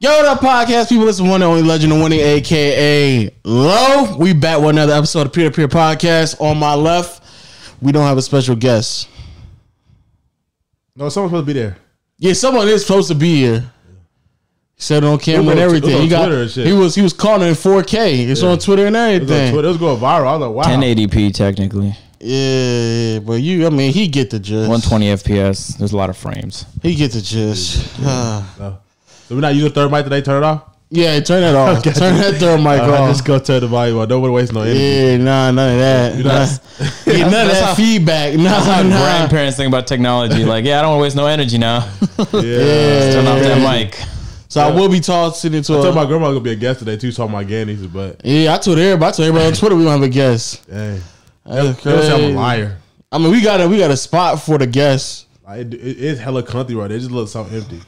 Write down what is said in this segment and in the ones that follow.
Yo, what up, podcast people? Listen, one and only legend of winning, aka Low. We back with another episode of Peer to Peer Podcast. On my left, we don't have a special guest. No, someone's supposed to be there. Yeah, someone is supposed to be here. He said it on camera and It was on- everything. on He got Twitter and shit. he was he was calling in 4K. It's on Twitter and It was, everything. Twitter. It was going viral. I was like, wow. 1080p technically, Yeah, but you, I mean, he get the gist. 120 FPS. There's a lot of frames. He get the gist. Ah. No. So we're not using third mic today. Turn it off. yeah, turn that off. Okay. Turn that third mic All right, off. just go turn the volume off. Don't want to waste no energy. Yeah, nah, none of that. Nah, yeah, none of that's that how- feedback. Nah, How nah. grandparents think about technology. Like, yeah, I don't want to waste no energy now. Yeah. Turn off that mic. So I will be tossing into I told my a. grandma gonna be a guest today too. Talking about Gannies, but Yeah, I told everybody. I told everybody on Twitter we don't have a guest. hey, That's they don't I'm a liar. I mean, we got a we got a spot for the guests. It, it- it's hella country right there. It just looks so empty.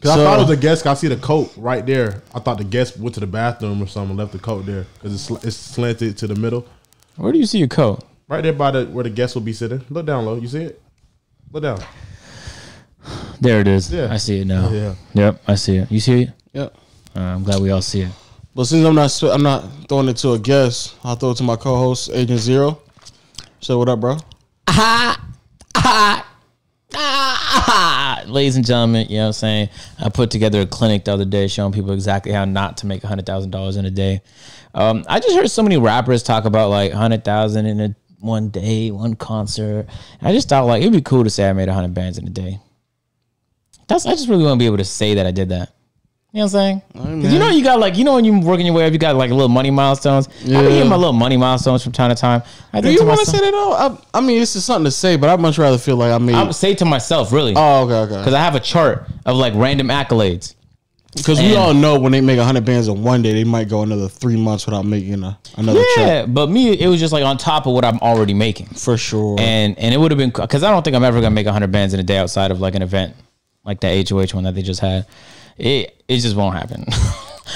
Cause So- I thought it was a guest. 'cause I see the coat right there. I thought the guest went to the bathroom or something, and left the coat there because it's, sl- it's slanted to the middle, Where do you see your coat? right there by the where the guest will be sitting. Look down low. You see it? Look down. There it is. Yeah. I see it now. Yeah. Yep, I see it. You see it? Yep. Uh, I'm glad we all see it. But since I'm not I'm not throwing it to a guest, I'll throw it to my co-host Agent Zero. So what up, bro? Ladies and gentlemen, you know what I'm saying? I put together a clinic the other day showing people exactly how not to make $100,000 in a day. Um, I just heard so many rappers talk about like 100000 in a one day, one concert. I just thought like it'd be cool to say I made 100 bands in a day. That's I just really want to be able to say that I did that. You know what I'm saying? 'Cause you know you got like you know when you're working your way up, you got like a little money milestones. I be Yeah. hitting my little money milestones from time to time. I Do you want to say that though? I, I mean, this is something to say, but I'd much rather feel like I made. I would say to myself, really, oh, okay, okay. because I have a chart of like random accolades. Because we And- all know when they make hundred bands in one day, they might go another three months without making a, another Yeah, check. but me, it was just like on top of what I'm already making, For sure. and and it would have been because I don't think I'm ever gonna make 100 bands in a day outside of like an event like that HOH one that they just had. It it just won't happen.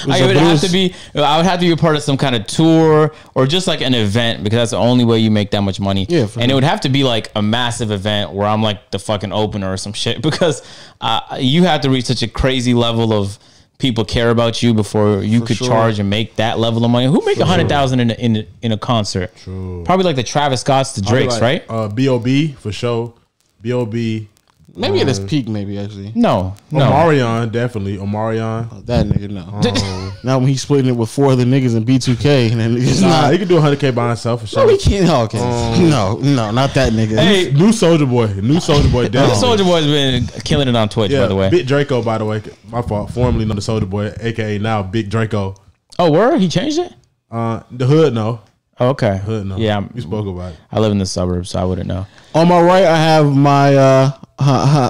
I would have to be. I would have to be a part of some kind of tour or just like an event because that's the only way you make that much money. Yeah, for and it would have to be like a massive event where I'm like the fucking opener or some shit because uh, you have to reach such a crazy level of people care about you before you could sure. charge and make that level of money. Who make a hundred thousand in a, in a, in a concert? True. Probably like the Travis Scotts, the Drakes, Like, right? Uh, B.O.B. for sure. B.O.B. maybe at his um, peak, maybe actually. No, no. Omarion, definitely. Omarion. Oh, that nigga no. Um, now when he's splitting it with four other niggas in B2K, and then niggas Nah, not. he can do 100K by himself for No, sure. he can't. Oh, okay. Um, no, no, not that nigga. Hey, New Soulja Boy. New Soulja Boy, the definitely. Soulja Boy's been killing it on Twitch, yeah, by the way. Big Draco, by the way. My fault. Formerly known as Soulja Boy, aka now Big Draco. oh, word? He changed it? Uh, the hood, no. Oh, okay. Hood, no. Yeah, I'm- we spoke about it. I live in the suburbs, so I wouldn't know. On my right, I have my uh, ha, ha,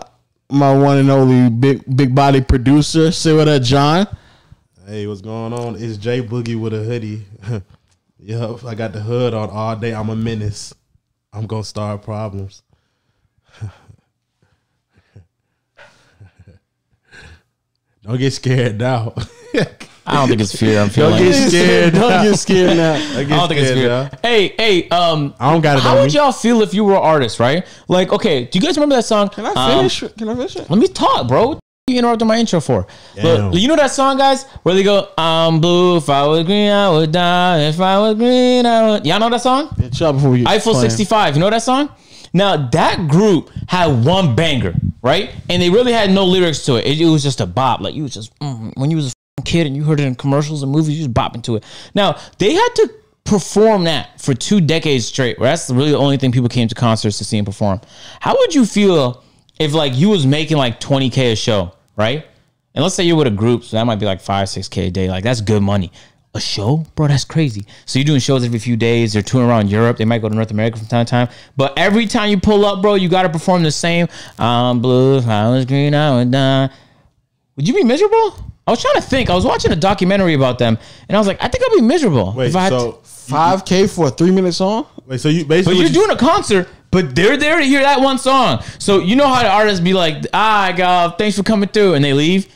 my one and only big big body producer. Say what up, John. Hey, what's going on? It's Jay Boogie with a hoodie. yup, I got the hood on all day. I'm a menace. I'm gonna start problems. Don't get scared now. I don't think it's fear. I'm feeling. Don't feeling. get scared. Don't get scared now. Don't I get don't think it's scared fear. now. Hey, hey, um, I don't got it how on would me. y'all feel if you were an artist, right? Like, okay, do you guys remember that song? Can I Um, finish? Can I finish it? let me talk, bro. You interrupted my intro for. Damn. Look, you know that song, guys, where they go, "I'm blue. If I was green, I would die. If I was green, I would." Y'all know that song? Yeah, chill before we get Eiffel 65. You know that song? Now that group had one banger, right? And they really had no lyrics to it. It, it was just a bop. Like you was just mm, when you was a kid and you heard it in commercials and movies, you just bop into it. Now they had to perform that for two decades straight. Where that's really the only thing people came to concerts to see and perform. How would you feel if like you was making like 20k a show, right? And let's say you're with a group, so that might be like five, six k a day. Like that's good money. A show, bro, that's crazy. So you're doing shows every few days. They're touring around Europe. They might go to North America from time to time. But every time you pull up, bro, you got to perform the same. I'm blue, if I was green, I would die. Would you be miserable? I was trying to think. I was watching a documentary about them, and I was like, I think I'd be miserable Wait, if I so Five k for a three minute song. wait, so you basically? But you're you- doing a concert, but they're there to hear that one song. So you know how the artists be like, "Ah, God, thanks for coming through," and they leave,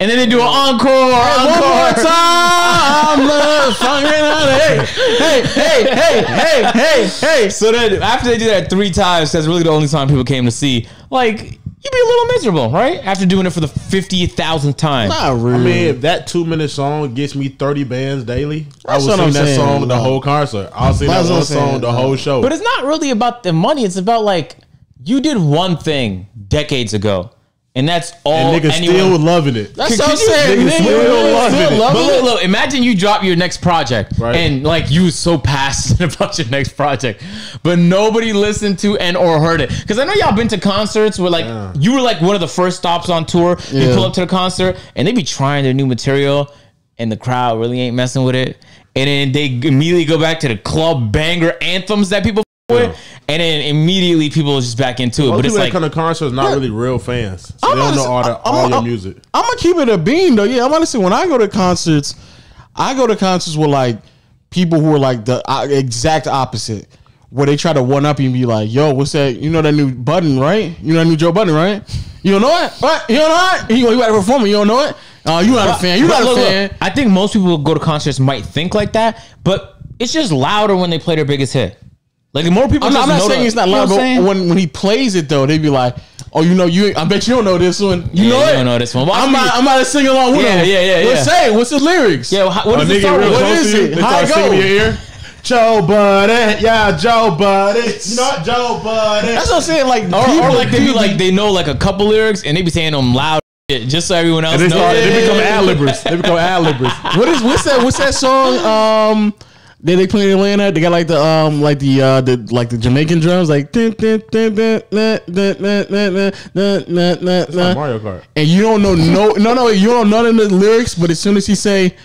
and then they do an encore, encore time. love, fucking hey, hey, hey, hey, hey, hey, hey. So then after they do that three times, that's really the only time people came to see. Like, you'd be a little miserable, right? After doing it for the 50,000th time. Not really. I mean, if that two minute song gets me 30 bands daily, I That's will what sing I'm that saying, song the whole concert. I'll sing that That's what one saying, song the whole show. But it's not really about the money. It's about like you did one thing decades ago, and that's all. and niggas anyone- still loving it. That's what I'm you- saying. niggas nigga, still niggas loving still it. loving But look, it. look, imagine you drop your next project Right. and like you was so passionate about your next project, but nobody listened to and or heard it. Because I know y'all been to concerts where like Yeah. you were like one of the first stops on tour. You Yeah. pull up to the concert and they be trying their new material, and the crowd really ain't messing with it. And then they immediately go back to the club banger anthems that people f- with, and then immediately people is just back into it. Most but it's like that come to concerts not really real fans. So I'm they don't know all, the, I'm- all your I'm- music. I'm gonna keep it a bean though. Yeah, I'm gonna say when I go to concerts, I go to concerts with like people who are like the uh, exact opposite, where they try to one up you and be like, "Yo, what's that? You know that new button, right? You know that new Joe Budden, right? You don't know it, right? You don't know it? You, you got a performer, you don't know it? Uh, you not a fan? You But not a look, look, fan? I think most people who go to concerts might think like that, but it's just louder when they play their biggest hit. Like more people. I'm not, I'm not saying the- it's not you know loud, but when, when he plays it though, they'd be like, "Oh, you know, you. I bet you don't know this one. You Yeah, know you it. don't know this one. Watch I'm me- not. I'm not to sing along with Yeah, him. yeah, yeah, Let's yeah. say, what's the lyrics? yeah, well, how- what A does it nigga start real with? What close is to it? How it go? in your ear. Joe Budden, yeah, Joe Budden. You know Joe Budden. That's what I'm saying. Like, Or, people, or like they be like they know like a couple lyrics and they be saying them loud shit just so everyone else And they, knows. they become Yeah. ad libbers. They become ad libbers. what is what's that? What's that song? Um, that they play in Atlanta. They got like the um, like the uh, the like the Jamaican drums, like dun, dun, dun, dun, dun, dun, dun, dun, dun, dun, dun, dun, dun. Mario Kart. and you don't know no no no you don't know none of the lyrics, but as soon as he say,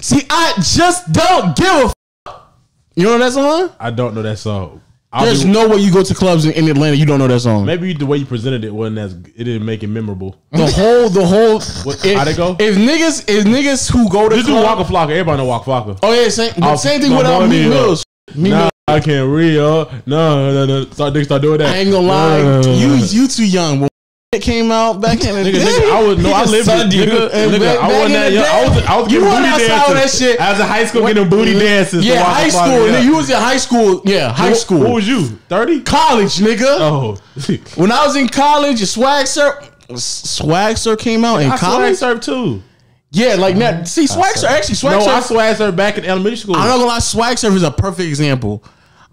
"See, I just don't give a," f-. you know that song? I don't know that song. I'll There's be- no way you go to clubs in, in Atlanta you don't know that song. Maybe the way you presented it wasn't as it didn't make it memorable. The whole the whole What- if, how'd it go? If niggas if niggas who go to Just do club, Waka Flocka. Everybody know Waka Flocka. oh yeah, same, I'll same thing with my money Meek up. Mills. Meek Nah, Mills. I can't re up. No, no, no. Start start doing that. I ain't gonna lie, Uh, you you too young. When it came out back in the Nigga, day, nigga, I was no, I lived it. you. Nigga, And nigga, back- I wasn't in that the young. I was, I was day, getting you went booty outside with dances. that shit. I was in high school getting booty dances. to yeah, Waka high school. Nigga, you was in high school. Yeah, high Wh- school. What was you? Thirty? college, nigga. Oh, When I was in college, Swag Surf, Swag Surf came out in I swag college. surf too. Yeah, like that. See, Swag Surf actually Swag No, Sir. I swag surf back in elementary school. I'm not gonna lie, Swag Surf is a perfect example.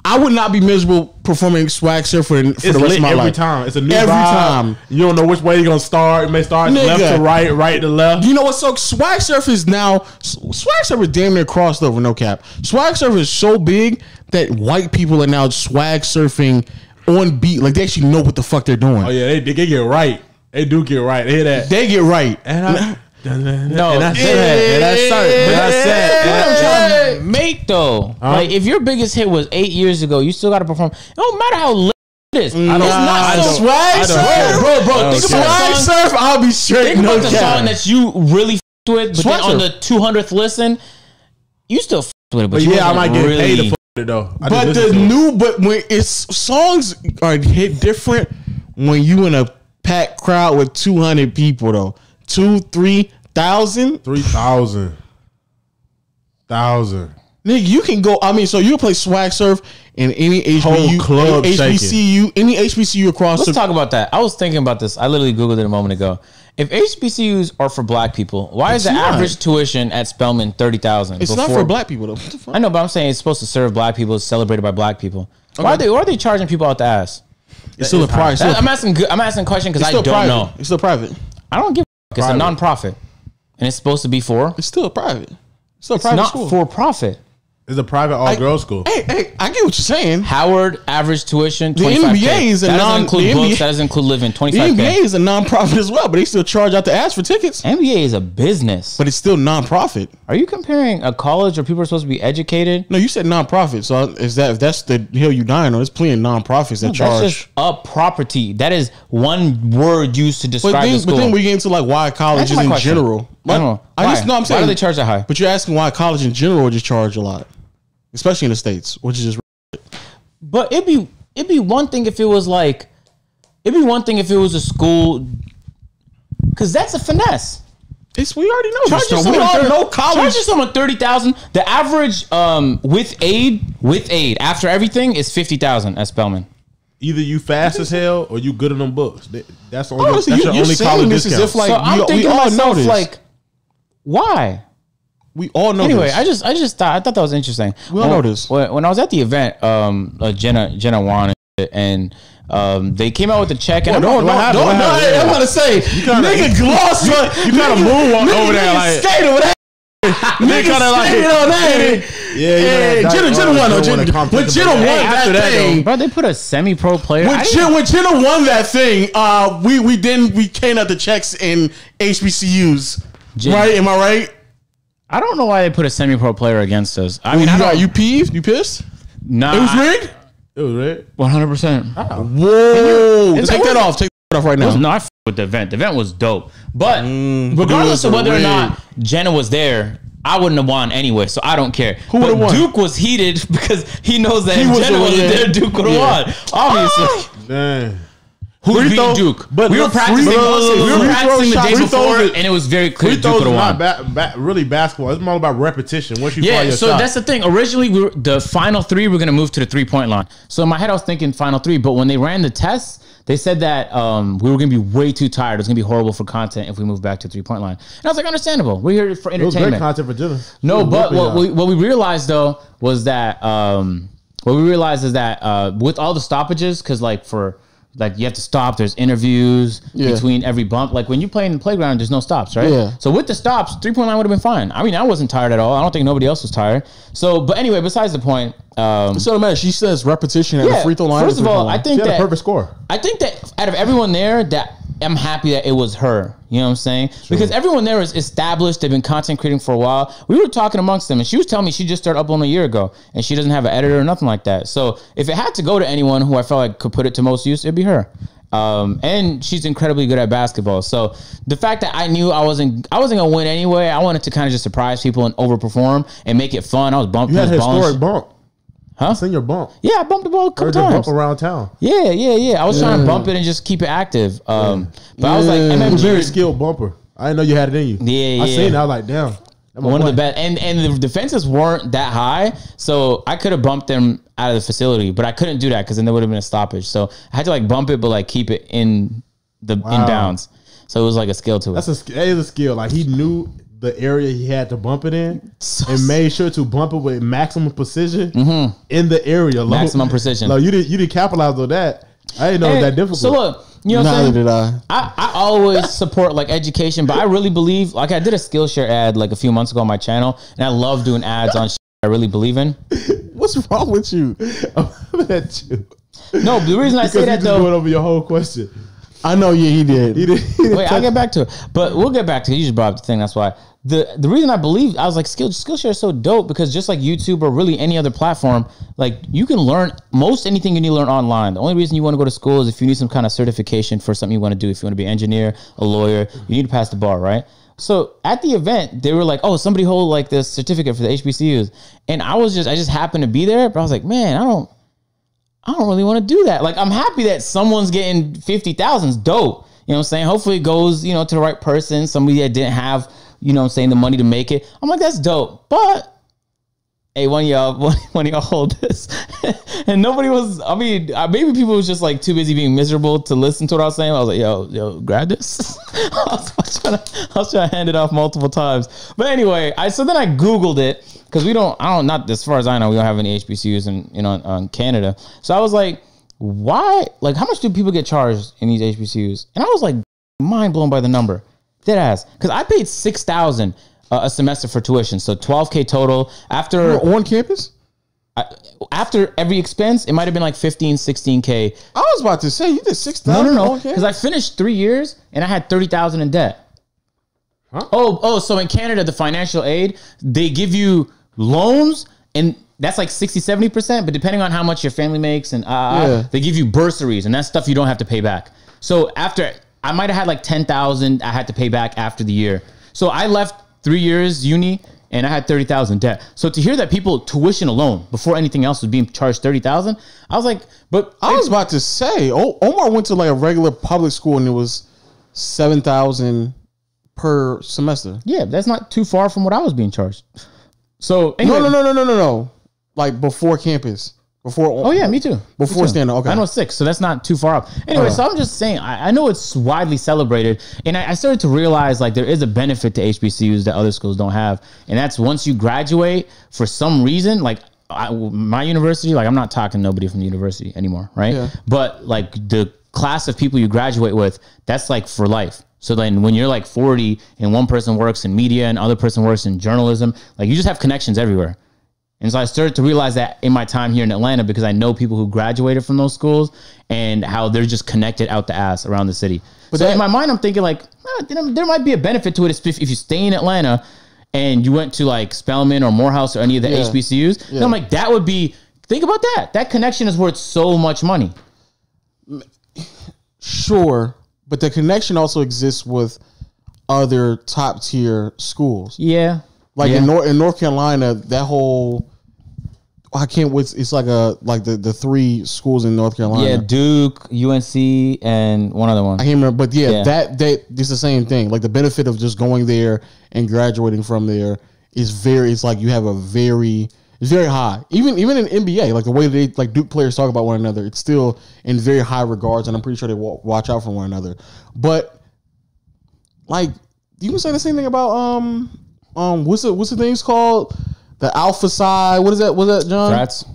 I would not be miserable performing Swag Surf for, for the rest of my every life. time. It's a new Every vibe. time. You don't know which way you're gonna start. It may start Nigga. left to right, right to left. You know what? So Swag Surf is now Swag Surf is damn near crossed over. No cap. Swag Surf is so big that white people are now swag surfing on beat. Like they actually know what the fuck they're doing. Oh yeah, they, they get right. They do get right. They hear that. They get right. And I, no, No, and I said, yeah, and I said, and I said, and I said, Yeah. Mate, though, like if your biggest hit was eight years ago, you still got to perform. It don't matter how lit it is. Mm, it's Nah, not so. swag I don't surf, care. bro, bro. Think don't about care. swag surf. I'll be straight. Think no about the song that you really f- with, but then on the two hundredth listen, you still f- with it. But, But yeah, I wasn't might get really, paid to fuck with it though. I But the to it. new, but when it's songs are hit different when you in a packed crowd with two hundred people though, two, three thousand. three thousand, thousand. Nigga, you can go. I mean, so you play swag surf in any HBCU, club HBCU, any HBCU across Let's the. talk about that. I was thinking about this. I literally googled it a moment ago. If HBCUs are for black people, why is the not. average tuition at Spelman thirty thousand? It's not for black people though. What the fuck? I know, but I'm saying it's supposed to serve black people. It's celebrated by black people. Why are they? Why are they charging people out the ass? It's still a price. I'm asking. good- I'm asking a question because I still don't private. know. It's still private. I don't give. a fuck. It's a Private. non-profit, and it's supposed to be for. It's still a private. It's still a It's private not school. for profit. It's a private all girls school. hey, hey, I get what you're saying. Howard average tuition The 25K. NBA is a that non- doesn't include the books. NBA That doesn't include living. The 25K. NBA is a non-profit as well, but they still charge out the ass for tickets. NBA is a business. But it's still non-profit. Are you comparing a college where people are supposed to be educated? No, you said non-profit. So is that if that's the hill you dying on? It's plenty of non-profits that That's charge. just a property. That is one word used to describe but the then, school. but then we get into like why colleges my in question. general. I don't know. I just Why? know I'm saying. Why do they charge that high? But you're asking why college in general would just charge a lot, especially in the states, which is just But it'd be it'd be one thing if it was like it'd be one thing if it was a school because that's a finesse. it's we already know. Charge this, so we someone all thir- know college. Charge someone thirty thousand. The average um with aid with aid after everything is fifty thousand at Spelman. Either you fast as hell or you good in them books. That's the only, Honestly, that's you- your you're only college this as discount. if, like, So we- I'm thinking to all myself, this. like, why? we all know. Anyway, this. I just I just thought I thought that was interesting. We all when, know this. When, when I was at the event, um, uh, Jenna Jenna Wan and um, they came out with the check. And I'm no, like, no, what happened? no, What no, happened? hey, I'm about to say, kinda- nigga gloss, you, you kinda moonwalk over there, like- skate over that. Nigga kinda like- on that. Yeah, you know Hey, that Jenna, Dyke- Jenna oh, won. No, Jenna Jenna, won the when Jenna but won that after that, thing, Bro, they put a semi-pro player. when Jenna, when Jenna won that thing, uh, we we then we came out the checks in HBCUs, Jen- right? Am I right? I don't know why they put a semi-pro player against us. I I mean, mean, I you got don't, you peeved, you pissed. nah, It was rigged. It was rigged. One hundred percent. Whoa! It's Take like- that off. Take that off right now. No, I f- with the event. The event was dope. But Mm, regardless of it was whether or not Jenna was there, I wouldn't have won anyway, so I don't care. Who but would've won? Duke was heated because he knows that He if was Jenna the one, wasn't yeah. there, Duke would have Yeah. won. Obviously. Dang. Who Free beat throw- Duke? but we were practicing, free we were practicing the day before, and it was very clear Free Duke throws is not ba- ba- really basketball. It's more about repetition. Once you Yeah, your so shot. that's the thing. Originally, we were, the final three were going to move to the three point line. So in my head, I was thinking final three. But when they ran the tests, they said that um, we were going to be way too tired. It was going to be horrible for content if we moved back to three point line. And I was like, understandable. We're here for it entertainment. content for Jenna. No, but what we, what we realized though was that um, what we realized is that uh, with all the stoppages, because like for like you have to stop. There's interviews Yeah. between every bump. Like when you play in the playground, there's no stops, right? Yeah. So with the stops, three point line would have been fine. I mean, I wasn't tired at all. I don't think nobody else was tired. So, but anyway, besides the point. Um, So man, she says repetition at the free throw line. First of all, I think She had a that perfect score. I think that out of everyone there, that I'm happy that it was her. You know what I'm saying? Because everyone there is established. They've been content creating for a while. We were talking amongst them, and she was telling me she just started uploading a year ago, and she doesn't have an editor or nothing like that. So if it had to go to anyone who I felt like could put it to most use, it'd be her. Um, and she's incredibly good at basketball. So the fact that I knew I wasn't, I wasn't gonna win anyway. I wanted to kind of just surprise people and overperform and make it fun. I was bumping, You had historic bump. Huh? Send your bump. Yeah, I bumped the ball a couple Heard your times. bump around town. Yeah, yeah, yeah. I was trying to bump it and just keep it active. Um, But I was like, Yeah. You MMG very skilled bumper. I didn't know you had it in you. Yeah, I yeah. seen it. I was like, damn. that my one of boy. the best. And and the defenses weren't that high, so I could have bumped them out of the facility, but I couldn't do that because then there would have been a stoppage. So I had to like bump it, but like keep it in the inbounds. So it was like a skill to it. That's a sk- that is a skill. Like he knew the area he had to bump it in, and made sure to bump it with maximum precision in the area. Lo- Mm-hmm. Maximum precision. Lo, you didn't you didn't capitalize on that. I didn't know it was that difficult. So look, you know what I'm Neither saying? did I. I, I always support like education, but I really believe like I did a Skillshare ad like a few months ago on my channel, and I love doing ads on shit I really believe in. What's wrong with you? I'm mad at you. No, the reason I Because say that though, going over your whole question. I know. Yeah, he did. He didn't, he didn't Wait, I'll get back to it. But we'll get back to it. You just brought up the thing. That's why. The the reason I believe I was like Skill Skillshare is so dope because just like YouTube or really any other platform, like you can learn most anything you need to learn online. The only reason you want to go to school is if you need some kind of certification for something you want to do. If you want to be an engineer, a lawyer, you need to pass the bar, right? So at the event, they were like, "Oh, somebody hold like this certificate for the HBCUs," and I was just I just happened to be there, but I was like, "Man, I don't." I don't really want to do that. Like, I'm happy that someone's getting 50,000 is dope. You know what I'm saying? Hopefully it goes, you know, to the right person, somebody that didn't have, you know I'm saying, the money to make it. I'm like, that's dope. But hey, one of y'all, one, one of y'all hold this. and nobody was, I mean, maybe people was just like too busy being miserable to listen to what I was saying. I was like, yo, yo, grab this. I, was, I was trying to, I was trying to hand it off multiple times. But anyway, I, so then I Googled it because we don't, I don't, not as far as I know, we don't have any HBCUs in, you know, in Canada. So I was like, why, like, how much do people get charged in these HBCUs? And I was like, mind blown by the number. Dead ass. Because I paid 6000 uh, a semester for tuition. So 12K total. After on campus. after every expense, it might have been like 15, 16K. I was about to say you did six No, thousand. no, no. Because I finished three years and I had 30,000 in debt. Huh? Oh, oh, so in Canada, the financial aid, they give you loans and that's like 60, 70%, but depending on how much your family makes and uh, Yeah. they give you bursaries and that's stuff you don't have to pay back. So after, I might have had like 10,000 I had to pay back after the year. So I left three years uni and I had 30,000 debt. So to hear that people tuition alone before anything else was being charged 30,000, I was like, but I was about to say Omar went to like a regular public school and it was seven thousand per semester. Yeah, that's not too far from what I was being charged. So No, anyway, no, no, no, no, no, no. Like before campus, before. Oh yeah, me too. Before Me too. stand-up, okay. 906, so that's not too far off. Anyway, Okay. so uh. I'm just saying, I, I know it's widely celebrated, and I, I started to realize like there is a benefit to HBCUs that other schools don't have, and that's once you graduate, for some reason, like. I, my university, like I'm not talking to nobody from the university anymore, right? Yeah. But like the class of people you graduate with, that's like for life. So then when you're like 40 and one person works in media and other person works in journalism, like you just have connections everywhere. And so I started to realize that in my time here in Atlanta because I know people who graduated from those schools and how they're just connected out the ass around the city. But so that- in my mind, I'm thinking like, there- might be a benefit to it if, if you stay in Atlanta and you went to like Spelman or Morehouse or any of the Yeah. HBCUs. Then I'm like, that would be, think about that. That connection is worth so much money. Sure, but the connection also exists with other top tier schools. Yeah. Like yeah. in North in North Carolina, that whole I can't. What's it's like a like the the three schools in North Carolina. yeah, Duke, UNC, and one other one. I can't remember, but yeah, Yeah. that that it's the same thing. Like the benefit of just going there and graduating from there is very. It's like you have a very. It's very high. Even even in NBA, like the way they like Duke players talk about one another, it's still in very high regards, and I'm pretty sure they wa- watch out for one another. But like, you can say the same thing about um um what's the what's the things called the Alpha Psi? What is that? What's that, John? Frats.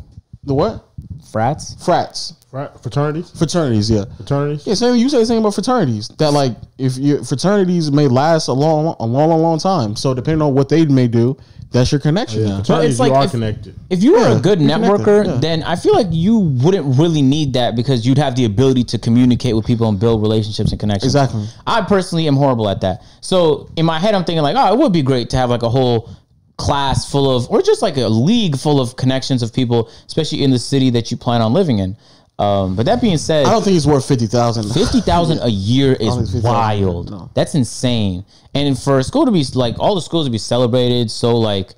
The what? Frats. Frats, Right? Fraternities? fraternities. Yeah. Fraternities? Yeah, same. You say the same about fraternities. That like if your fraternities may last a long, a long, long, long time. So depending on what they may do, that's your connection. Oh, now. Fraternities, like you are if- connected. If you were Yeah, a good networker, yeah. then I feel like you wouldn't really need that because you'd have the ability to communicate with people and build relationships and connections. Exactly. I personally am horrible at that. So in my head, I'm thinking like, oh, it would be great to have like a whole class full of, or just like a league full of connections of people, especially in the city that you plan on living in. Um, but that being said, I don't think it's worth fifty thousand. Fifty thousand a year is 50,000, wild. no. That's insane. And for a school to be like all the schools to be celebrated, so like,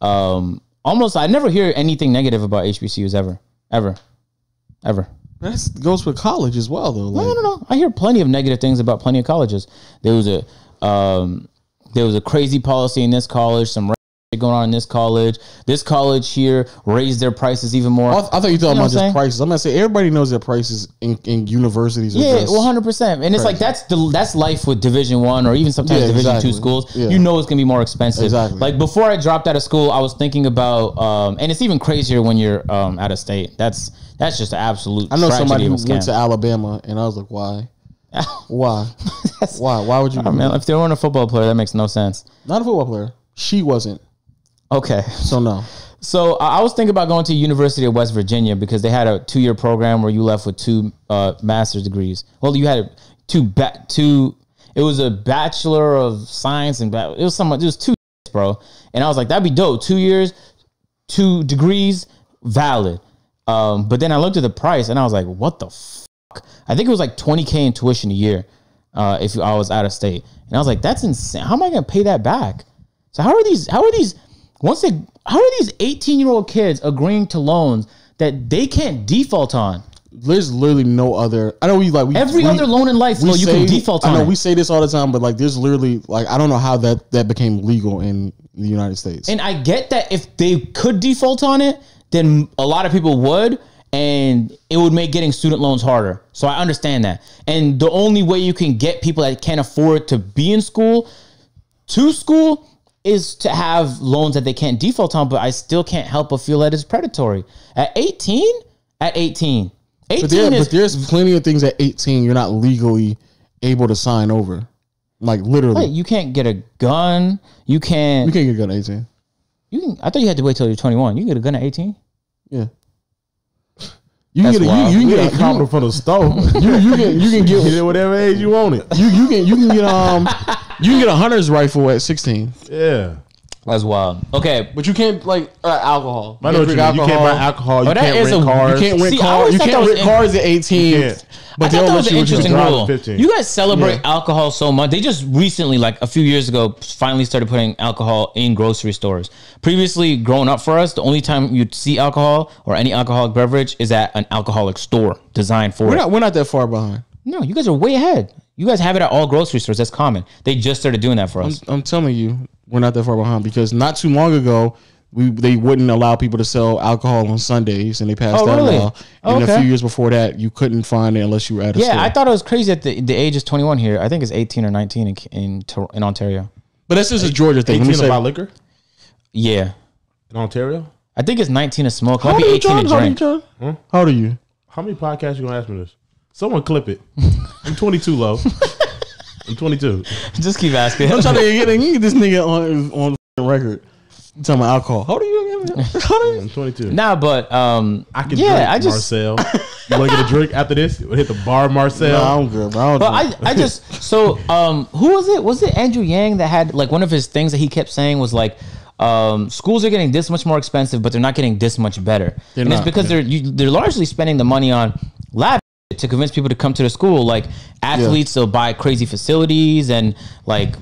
um, almost I never hear anything negative about HBCUs ever, ever, ever. That goes for college as well, though. Like, No, no, no. I hear plenty of negative things about plenty of colleges. There was a, um, there was a crazy policy in this college. Some going on in this college. This college here raised their prices even more. I, I thought you thought about just prices. I'm gonna say everybody knows their prices in, in universities. Are Yeah, one hundred percent. And it's like that's the that's life with Division One or even sometimes Yeah, Division exactly. Two schools. Yeah. You know it's gonna be more expensive. Exactly. Like before I dropped out of school, I was thinking about, um, and it's even crazier when you're um, out of state. That's that's just an absolute. I know somebody who went to Alabama, and I was like, why? Why? why? Why would you? Oh, man, if they weren't a football player, that makes no sense. Not a football player. She wasn't. Okay. So no. So I was thinking about going to University of West Virginia because they had a two year program where you left with two uh, master's degrees. Well, you had two ba- two. It was a bachelor of science and ba- it was some it was two, bro. And I was like, that'd be dope. Two years, two degrees, valid. Um, but then I looked at the price and I was like, what the fuck? I think it was like twenty k in tuition a year uh, if I was out of state. And I was like, that's insane. How am I gonna pay that back? So how are these? How are these? Once they, how are these eighteen-year-old kids agreeing to loans that they can't default on? There's literally no other. I know we like we, Every we- other loan in life, no, oh, you say- can default on. I know it. we say this all the time, but like there's literally like I don't know how that that became legal in the United States. and I get that if they could default on it, then a lot of people would, and it would make getting student loans harder. So I understand that. And the only way you can get people that can't afford to be in school to school is to have loans that they can't default on. But I still can't help but feel that it's predatory. At 18, at 18, 18 but, there, is but there's plenty of things at 18 you're not legally able to sign over. Like literally, Wait, you can't get a gun. You can't. you can't get a gun at 18. You can. I thought you had to wait till you're 21. You can get a gun at 18. Yeah. You can That's get a, you, wild. you can You get a, copping from the store. you, you can you can Get get it whatever age you want it. you you can you can get um you can get a hunter's rifle at 16, Yeah. That's wild. Okay, but you can't like uh, alcohol. I know what you can't mean. drink You can't buy alcohol. You Oh, that can't is rent a- cars. You can't rent See, I cars. always You thought that can't was rent in- cars at 18. You can't. But I thought they'll that let was an you interesting drive rule. at 15. You guys celebrate Yeah. alcohol so much. They just recently, like a few years ago, finally started putting alcohol in grocery stores. Previously, growing up for us, the only time you'd see alcohol or any alcoholic beverage is at an alcoholic store designed for We're it. not we're not that far behind. no, you guys are way ahead. You guys have it at all grocery stores. That's common. They just started doing that for us. I'm telling you, we're not that far behind because not too long ago we they wouldn't allow people to sell alcohol on Sundays, and they passed Oh, that really? law. And a few years before that, you couldn't find it unless you were at a store. Yeah, store. I thought it was crazy that the, the age is 21 here. I think it's 18 or 19 in in, in Ontario. but that's just a Georgia thing. Let me Eighteen say, to buy liquor Yeah, in Ontario. I think it's 19 to smoke. how Might old are you, John? How old are you, drink. John? How old are you? How many podcasts you gonna ask me this? Someone clip it. I'm 22, low. I'm 22. Just keep asking. I'm trying to get, get this nigga on on the record. You talking about alcohol? How old are you? again? How old are you? I'm 22. nah, but um, I can yeah, drink, I just Marcel. you want to get a drink after this? We'll hit the bar, Marcel. Nah, I'm good, bro. I don't But drink. I, I just so um who was it? Was it Andrew Yang that had like one of his things that he kept saying was like um schools are getting this much more expensive, but they're not getting this much better. They're and it's not, because they're you, they're largely spending the money on lab to convince people to come to the school. Like athletes, they'll buy crazy facilities and like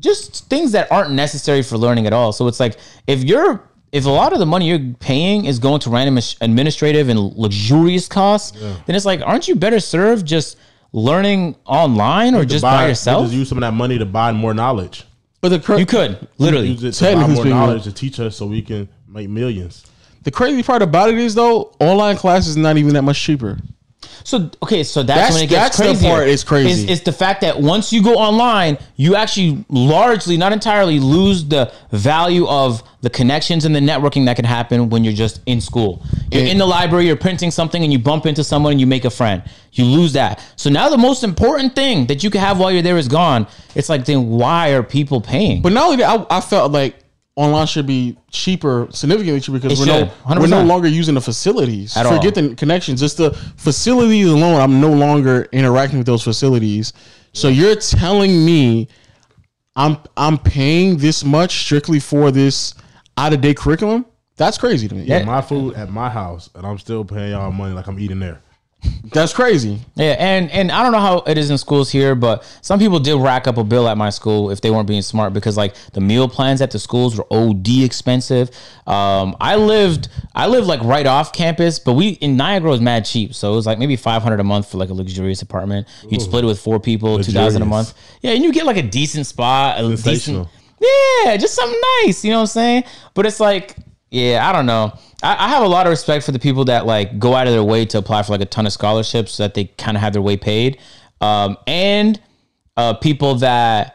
just things that aren't necessary for learning at all. So it's like if you're if a lot of the money you're paying is going to random administrative and luxurious costs, then it's like, aren't you better served just learning online or To just buy- by we yourself? Just use some of that money to buy more knowledge. but the cra- You could literally. Use it to buy more knowledge to teach us so we can make millions. the crazy part about it is though, online class is not even that much cheaper. So okay, so that's, That's- when it gets that's the crazy. part is crazy. Is, the fact that once you go online, you actually largely, not entirely, lose the value of the connections and the networking that can happen when you're just in school. You're in the library, you're printing something, and you bump into someone and you make a friend. You lose that. So now the most important thing that you can have while you're there is gone. It's like then why are people paying? But not only that, I, I felt like online should be cheaper, significantly cheaper, because we're no we're no longer using the facilities. At Forget the connections, just the facilities alone. I'm no longer interacting with those facilities. So you're telling me I'm I'm paying this much strictly for this out of date curriculum? That's crazy to me. Yeah. My food at my house, and I'm still paying y'all money like I'm eating there. That's crazy. Yeah, and and I don't know how it is in schools here, but some people did rack up a bill at my school if they weren't being smart because like the meal plans at the schools were OD expensive. Um, I lived I lived like right off campus, but we in Niagara was mad cheap, so it was like maybe five hundred a month for like a luxurious apartment. You'd split it with four people, two thousand a month. Yeah, and you get like a decent spot, a decent. Yeah, just something nice. You know what I'm saying? But it's like, yeah, I don't know. I, I have a lot of respect for the people that like go out of their way to apply for like a ton of scholarships so that they kind of have their way paid, um, and uh, people that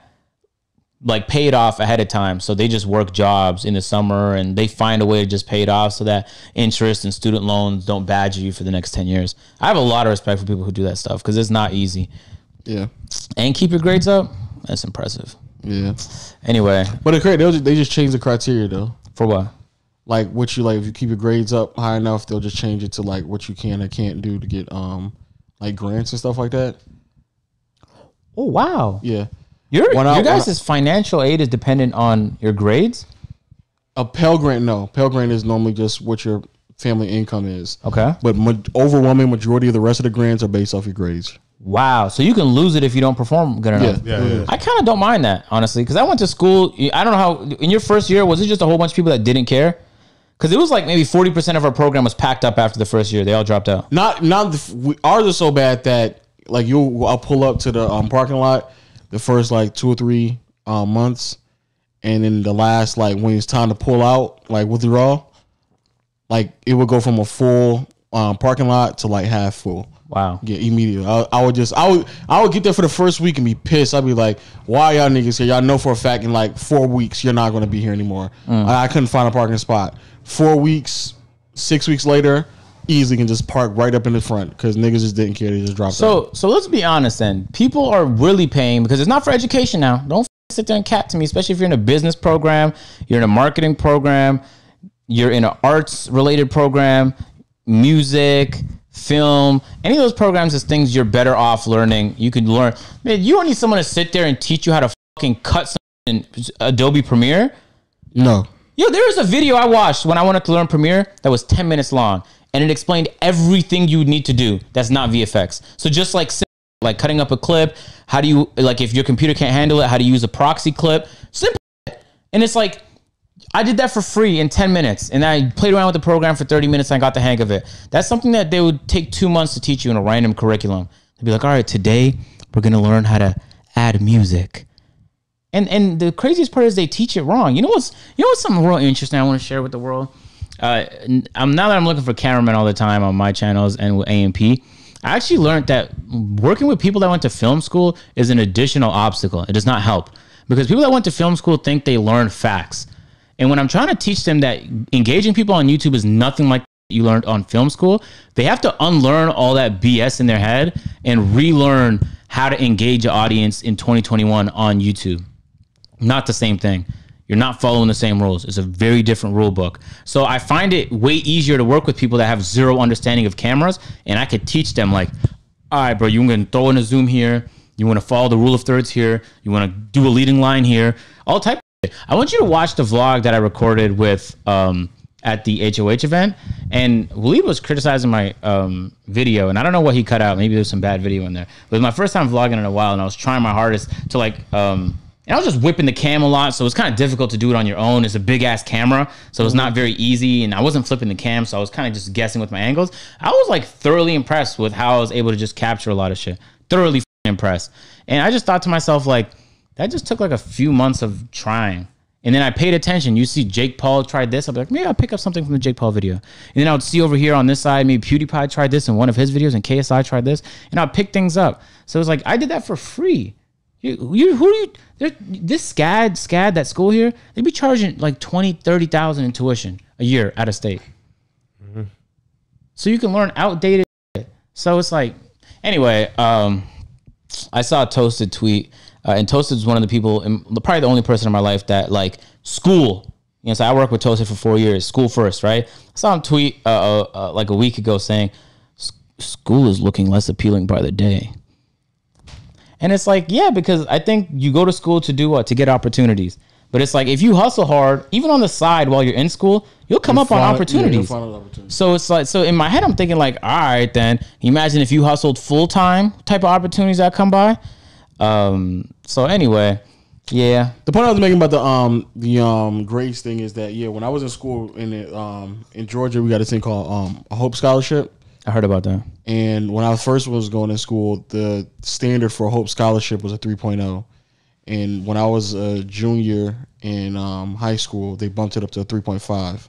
like pay it off ahead of time. So they just work jobs in the summer and they find a way to just pay it off so that interest and student loans don't badger you for the next ten years. I have a lot of respect for people who do that stuff because it's not easy. Yeah. And keep your grades up. That's impressive. Yeah. Anyway, But the they'll they just changed the criteria though. for what? Like what you like if you keep your grades up high enough, they'll just change it to like what you can and can't do to get um like grants and stuff like that. Oh wow. Yeah. Your When I- your when guys' financial aid is dependent on your grades. A Pell Grant, no. Pell Grant is normally just what your family income is. Okay. But ma- overwhelming majority of the rest of the grants are based off your grades. Wow. So you can lose it if you don't perform good enough. Yeah. Yeah, yeah. I kind of don't mind that honestly because I went to school. I don't know how in your first year was it just a whole bunch of people that didn't care? Because it was like maybe forty percent of our program was packed up after the first year. They all dropped out. Not not the, we, ours are so bad that like you I'll pull up to the um, parking lot the first like two or three um, months, and then the last like when it's time to pull out like withdraw, like it would go from a full um, parking lot to like half full. Wow. Yeah, immediately. I, I would just, I would, I would get there for the first week and be pissed. I'd be like, "Why y'all niggas here? Y'all know for a fact in like four weeks you're not going to be here anymore." I, I couldn't find a parking spot. Four weeks, six weeks later, easily can just park right up in the front because niggas just didn't care. They just dropped out. So so let's be honest then. People are really paying because it's not for education now. Don't sit there and cat to me, especially if you're in a business program, you're in a marketing program, you're in an arts related program, music, film, any of those programs is things you're better off learning. You could learn. Man, you don't need someone to sit there and teach you how to fucking cut something in Adobe Premiere. No, Yo, there was a video I watched when I wanted to learn Premiere that was 10 minutes long and it explained everything you need to do that's not VFX. So just like like cutting up a clip, how do you like if your computer can't handle it, how to use a proxy clip, simple. And it's like I did that for free in 10 minutes and I played around with the program for 30 minutes and I got the hang of it. That's something that they would take 2 months to teach you in a random curriculum. They'd be like, "All right, today we're going to learn how to add music." And and the craziest part is they teach it wrong. You know what's you know what's something real interesting I want to share with the world. Uh, I'm now that I'm looking for cameramen all the time on my channels and with AMP. I actually learned that working with people that went to film school is an additional obstacle. It does not help because people that went to film school think they learn facts. And when I'm trying to teach them that engaging people on YouTube is nothing like you learned on film school, they have to unlearn all that BS in their head and relearn how to engage an audience in 2021 on YouTube. Not the same thing. You're not following the same rules. It's a very different rule book. So I find it way easier to work with people that have zero understanding of cameras, and I could teach them like, all right, bro, you're gonna throw in a zoom here. You want to follow the rule of thirds here. You want to do a leading line here. All type. I want you to watch the vlog that I recorded with um, at the HOH event, and Waleed was criticizing my um, video, and I don't know what he cut out. Maybe there's some bad video in there. But it was my first time vlogging in a while, and I was trying my hardest to like. Um, and I was just whipping the cam a lot, so it's kind of difficult to do it on your own. It's a big ass camera, so it's not mm-hmm. very easy. And I wasn't flipping the cam, so I was kind of just guessing with my angles. I was like thoroughly impressed with how I was able to just capture a lot of shit. Thoroughly impressed. And I just thought to myself, like, that just took like a few months of trying. And then I paid attention. You see Jake Paul tried this. I'll be like, maybe I'll pick up something from the Jake Paul video. And then I would see over here on this side, maybe PewDiePie tried this in one of his videos, and KSI tried this. And I'll pick things up. So it was like I did that for free. You, you who are you? This SCAD, SCAD, that school here, they be charging like 20, 30,000 in tuition a year out of state. So you can learn outdated. shit. So it's like, anyway, um, I saw a Toasted tweet, uh, and Toasted is one of the people, and probably the only person in my life that like school. You know, so I worked with Toasted for four years, school first, right? I saw him tweet uh, uh, uh, like a week ago saying, "School is looking less appealing by the day." And it's like, yeah, because I think you go to school to do what? To get opportunities. But it's like if you hustle hard, even on the side while you're in school, you'll come up on Find- yeah, you'll opportunities. find opportunity. So it's like, so in my head, I'm thinking like, all right, then imagine if you hustled full time type of opportunities that come by. Um. So anyway, yeah, The point I was making about the um the um grades thing is that yeah, when I was in school in it, um in Georgia, we got this thing called um a Hope Scholarship. I heard about that. And when I first was going to school, the standard for Hope Scholarship was a 3.0. And when I was a junior in um, high school, they bumped it up to a 3.5.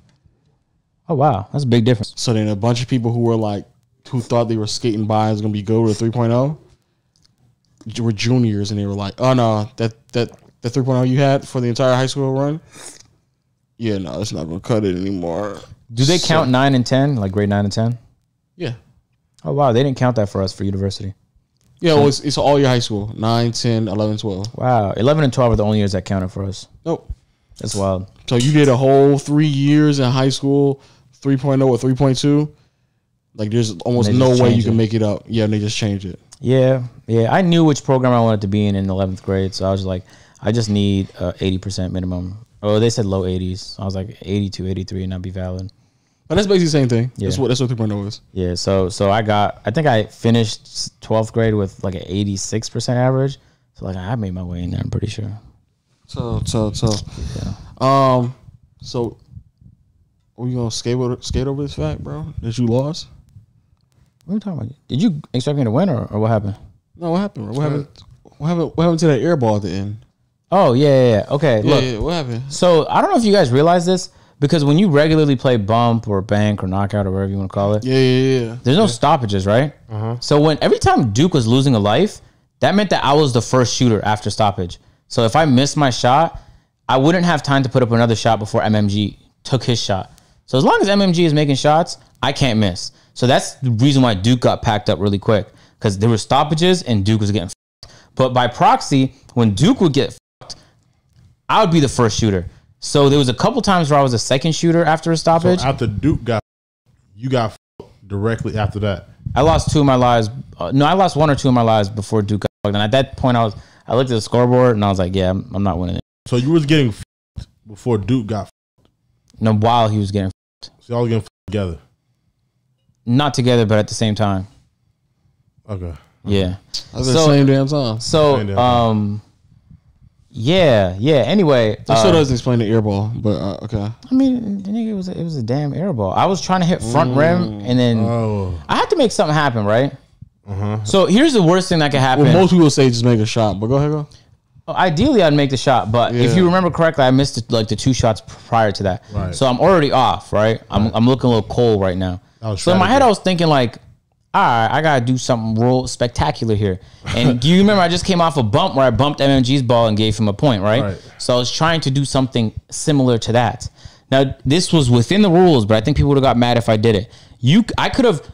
Oh wow, that's a big difference. So then a bunch of people who were like, who thought they were skating by was going to be good with a 3.0 were juniors and they were like, oh no, that, that, the 3.0 you had for the entire high school run, yeah, no, it's not going to cut it anymore. Do they count nine and ten, like grade nine and ten? Yeah. Oh wow, they didn't count that for us for university. Yeah, well, it's, it's all your high school 9, 10, 11, 12. Wow, eleven and twelve are the only years that counted for us. Nope. That's wild. So you did a whole three years in high school, 3.0 or 3.2. Like there's almost they no just way you can it. make it up. Yeah, and they just changed it. Yeah, yeah. I knew which program I wanted to be in in eleventh grade, so I was like, I just need eighty percent minimum. Oh, they said low eighties. I was like 82, 83, and I'd be valid. But that's basically the same thing. That's what that's what 3.0 is. Yeah, so so I got I think I finished twelfth grade with like an eighty six percent average. So like I made my way in there. I'm pretty sure. So so so Yeah. um so are you gonna skate over, skate over this fact, bro? That you lost? What are you talking about? Did you expect me to win or, or what happened? No, what happened? Bro? What happened? What happened? What happened to that air ball at the end? Oh yeah, yeah. yeah. Okay, Yeah, look. yeah, what happened? So I don't know if you guys realize this because when you regularly play bump or bank or knockout or whatever you want to call it, Yeah, yeah, yeah. There's no stoppages, right? Uh-huh. So when every time Duke was losing a life, that meant that I was the first shooter after stoppage. So if I missed my shot, I wouldn't have time to put up another shot before MMG took his shot. So as long as MMG is making shots, I can't miss. So that's the reason why Duke got packed up really quick because there were stoppages and Duke was getting. Fucked. But by proxy, when Duke would get fucked, I would be the first shooter. So there was a couple times where I was a second shooter after a So stoppage. after Duke got, you got directly after that. I lost two of my lives. Uh, no, I lost one or two of my lives before Duke got fucked. And at that point, I was I looked at the scoreboard and I was like, yeah, I'm, I'm not winning it. So you was getting before Duke got. No, while he was getting So y'all was getting together. not together, but at the same time. Okay. Yeah. That's the So- same damn time. So, Kinda. um, yeah, yeah. Anyway, That uh, still doesn't explain the air ball, but uh, okay. I mean, nigga, it was a, it was a damn air ball. I was trying to hit front rim, and then Oh. I had to make something happen, right? Uh-huh. So here's the worst thing that could happen. Well, most people say just make a shot, but go ahead, go. Ideally, I'd make the shot, but if you remember correctly, I missed like the two shots prior to that. Right. So I'm already off. Right. I'm I'm looking a little cold right now. That was So in my head. I was thinking like, all right, I gotta do something real spectacular here. And do you remember I just came off a bump where I bumped MMG's ball and gave him a point, right? Right. So I was trying to do something similar to that. Now this was within the rules, but I think people would have got mad if I did it. You, I could have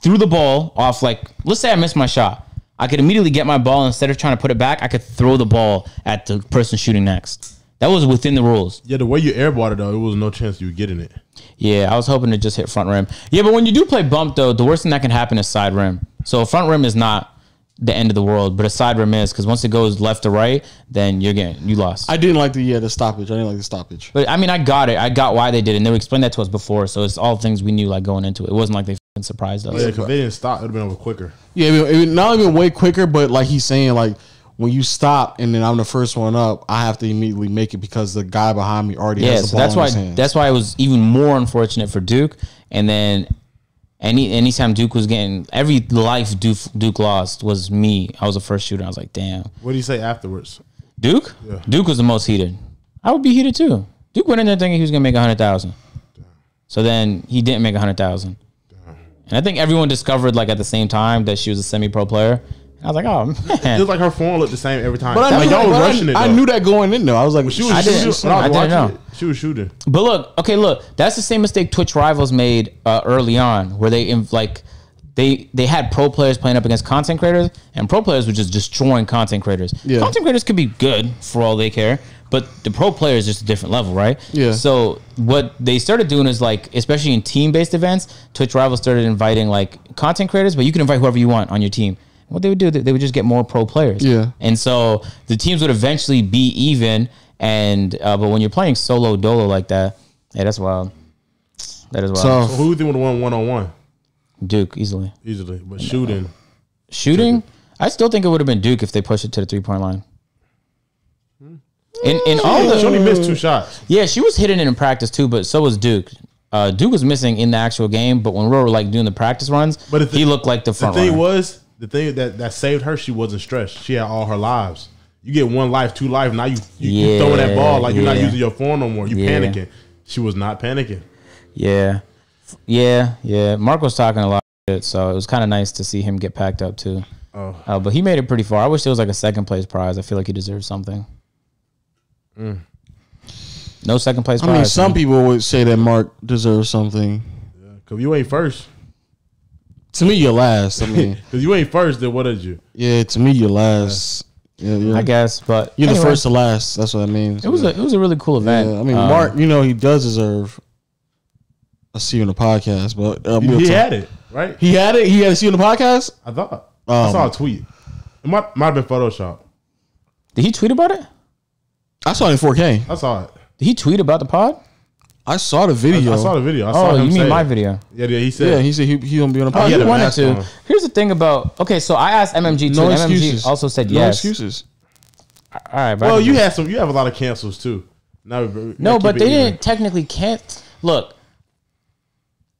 threw the ball off like let's say I missed my shot. I could immediately get my ball instead of trying to put it back. I could throw the ball at the person shooting next. That was within the rules. Yeah, the way you airballed it though, it was no chance you were getting it. Yeah, I was hoping to just hit front rim. Yeah, but when you do play bump though, the worst thing that can happen is side rim. So a front rim is not the end of the world, but a side rim is because once it goes left to right, then you're getting you lost. I didn't like the yeah the stoppage. I didn't like the stoppage. but I mean, I got it. I got why they did it, and they explained that to us before. So it's all things we knew like going into it. It wasn't like they fing surprised us. Yeah, because they didn't stop, it would have been over quicker. Yeah, it, it, not even way quicker, but like he's saying, like when you stop and then I'm the first one up, I have to immediately make it because the guy behind me already Yeah, has the so ball that's in why his hands. that's why it was even more unfortunate for Duke. And then any anytime Duke was getting every life Duke Duke lost was me. I was the first shooter. I was like, damn. What do you say afterwards? Duke? Yeah. Duke was the most heated. I would be heated too. Duke went in there thinking he was gonna make a hundred thousand. So then he didn't make a hundred thousand. And I think everyone discovered like at the same time that she was a semi pro player. I was like, oh It was like her phone looked the same every time. But I, like, y'all was but I- rushing it. I knew that going in though. I was like, She was I shooting. didn't- when I was I watching know. it, She was shooting. But look, okay, look, that's the same mistake Twitch rivals made uh, early on, where they like they they had pro players playing up against content creators, and pro players were just destroying content creators. Yeah. Content creators could be good for all they care, but the pro player is just a different level, right? Yeah. So what they started doing is like, especially in team based events, Twitch rivals started inviting like content creators, but you can invite whoever you want on your team. What they would do, they they would just get more pro players. Yeah. And so the teams would eventually be even. And uh, but when you're playing solo dolo like that, yeah, that's wild. That is wild. So So who you think would have won one on one Duke easily easily? But shooting, shooting. I still think it would have been Duke if they pushed it to the three point line. In in all she only missed two shots. yeah, she was hitting it in practice too, but so was Duke. Uh, Duke was missing in the actual game, but when we were like doing the practice runs, But the he looked like the The front thing runner. was, the thing that that saved her, she wasn't stressed. She had all her lives. You get one life, two life. Now you you, you throwing that ball like you're not using your phone no more. You Yeah. panicking. She was not panicking. Yeah, yeah, yeah. Mark was talking a lot of shit, so it was kind of nice to see him get packed up too. Oh. Uh, but he made it pretty far. I wish there was like a second place prize. I feel like he deserves something. No second place prize. I prize. mean, some man. people would say that Mark deserves something. Yeah, Cause you ain't first. To me, you're last. I mean, Cause you ain't first. Then what did you? yeah, to me, you're last. Yeah, you're, I guess, but you're anyway, the first to last. That's what I mean. It was a it was a really cool event. Yeah, I mean, Um, Mark, you know, he does deserve a see you in the podcast, but uh, He, we'll he talk- had it right. He had it. He had to see you in the podcast. I thought. I Um, saw a tweet. It might might have been Photoshop. Did he tweet about it? I saw it in 4K. I saw it. Did he tweet about the pod? I saw the video. I saw the video. I saw Oh, him you mean say my it. video? Yeah, yeah. He said. yeah, he said he he gonna be on the Oh, podcast. he he wanted to. on. Here's the thing about okay, so I asked MMG too. no and MMG excuses. also said no yes. excuses. All right, but Well, you do- had some. You have a lot of cancels too. Now, No, but they didn't technically can't look.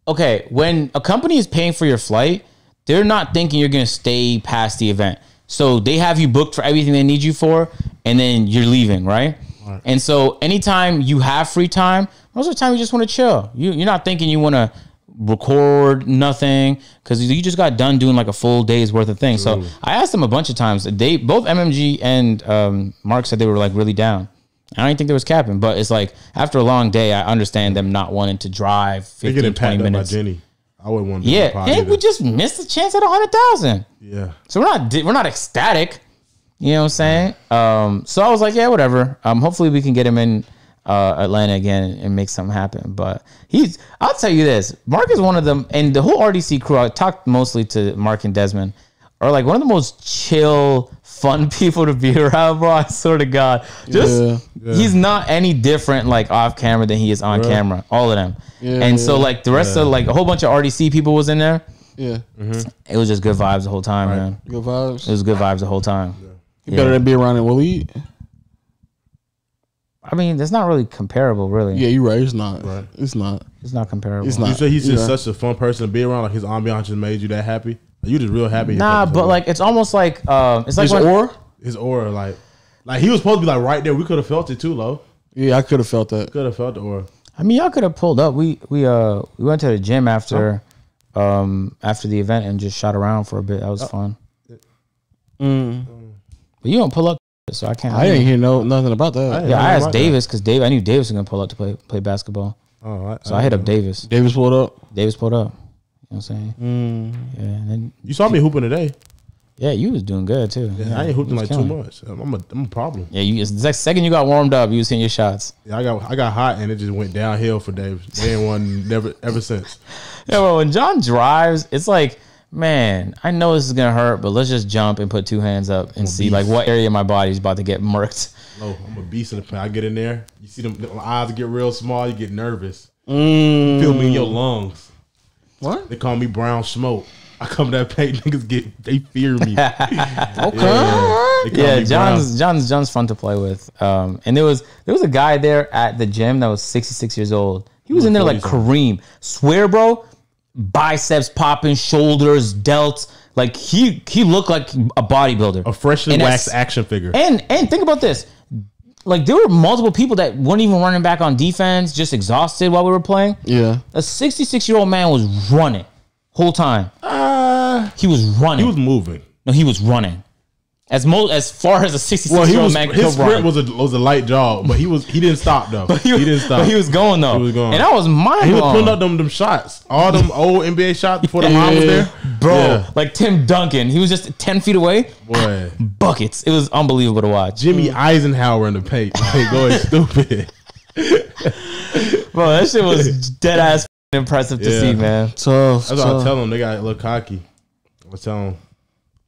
Okay, when a company is paying for your flight, they're not thinking you're gonna stay past the event. So they have you booked for everything they need you for, and then you're leaving, right? And so anytime you have free time, most of the time you just want to chill. You you're not thinking you want to record nothing because you just got done doing like a full day's worth of things. So I asked them a bunch of times. They both MMG and um, Mark said they were like really down. I don't think there was capping, but it's like after a long day, I understand them not wanting to drive They 15, 20 packed up by minutes. Jenny. I wouldn't want to. Yeah, and we just missed the chance at a hundred thousand. yeah. So we're not we're not ecstatic. You know what I'm saying? Um, so I was like, yeah, whatever. Um, hopefully we can get him in uh, Atlanta again and make something happen. But he's I'll tell you this, Mark is one of them, and the whole RDC crew. I talked mostly to Mark and Desmond, are like one of the most chill, fun people to be around, bro. I swear to God, just Yeah. Yeah. he's not any different like off camera than he is on camera. All of them. Yeah, and so like the rest of like a whole bunch of RDC people was in there. Yeah, It was just good vibes the whole time, man. good vibes. It was good vibes the whole time. You better than be around in Waleed. I mean, it's not really comparable, really. Yeah, you're right. It's not. Right. It's not. It's not comparable. It's not. You say he's just Yeah. such a fun person to be around. Like his ambiance just made you that happy. Like, you just real happy. Nah, but like it's almost like um, it's like His when, aura. his aura, like, Like he was supposed to be like right there. We could have felt it too, low. Yeah, I could have felt that. Could have felt the or I mean, y'all could have pulled up. We we uh we went to the gym after um after the event and just shot around for a bit. That was fun. But you don't pull up, so I can't. I didn't hear no nothing about that. yeah, I I asked Davis because Dave. I knew Davis was gonna pull up to play play basketball, oh, I, so I hit up Davis. Davis pulled up. Davis pulled up. You know what I'm saying? Mm. Yeah, and then You saw me hooping today. yeah, you was doing good too. I ain't hooping like was too killing it. much. I'm a, I'm a problem. Yeah, you it's the second you got warmed up, you was hitting your shots. Yeah, I got I got hot and it just went downhill for Davis. They ain't won never ever since. Yeah, well, when John drives, it's like, man, I know this is gonna hurt, but let's just jump and put two hands up and see like what area of my body is about to get murked. Oh, I'm a beast in the paint. I get in there. You see them, them eyes get real small. You get nervous. Mm. Feel me in your lungs. What? They call me brown smoke. I come to that paint, niggas get they fear me. Okay. They call Yeah, me brown. John's John's John's fun to play with. Um, and there was there was a guy there at the gym that was 66 years old. He was in there like Kareem. Swear, bro, biceps popping, shoulders, delts. Like he he looked like a bodybuilder. a freshly And waxed action figure. And and think about this. Like there were multiple people that weren't even running back on defense, just exhausted while we were playing. Yeah. A 66 year old man was running whole time. Uh, He was running. he was moving. no, he was running. As mo- as far as a 66 Well, he year old was man his could sprint run. was a was a light jog, but he was he didn't stop though. he, was- didn't stop. But he was going though. He was going. And I was mind he was blown. pulling up them them shots, all them old NBA shots before the mom was there. Bro, Yeah. like Tim Duncan. He was just 10 feet away. Boy, Buckets. It was unbelievable to watch. Jimmy Eisenhower in the paint, like going stupid. Bro, that shit was dead ass impressive to Yeah. see, man. Tough. That's what I tough. tell them. They got a little cocky. I tell them,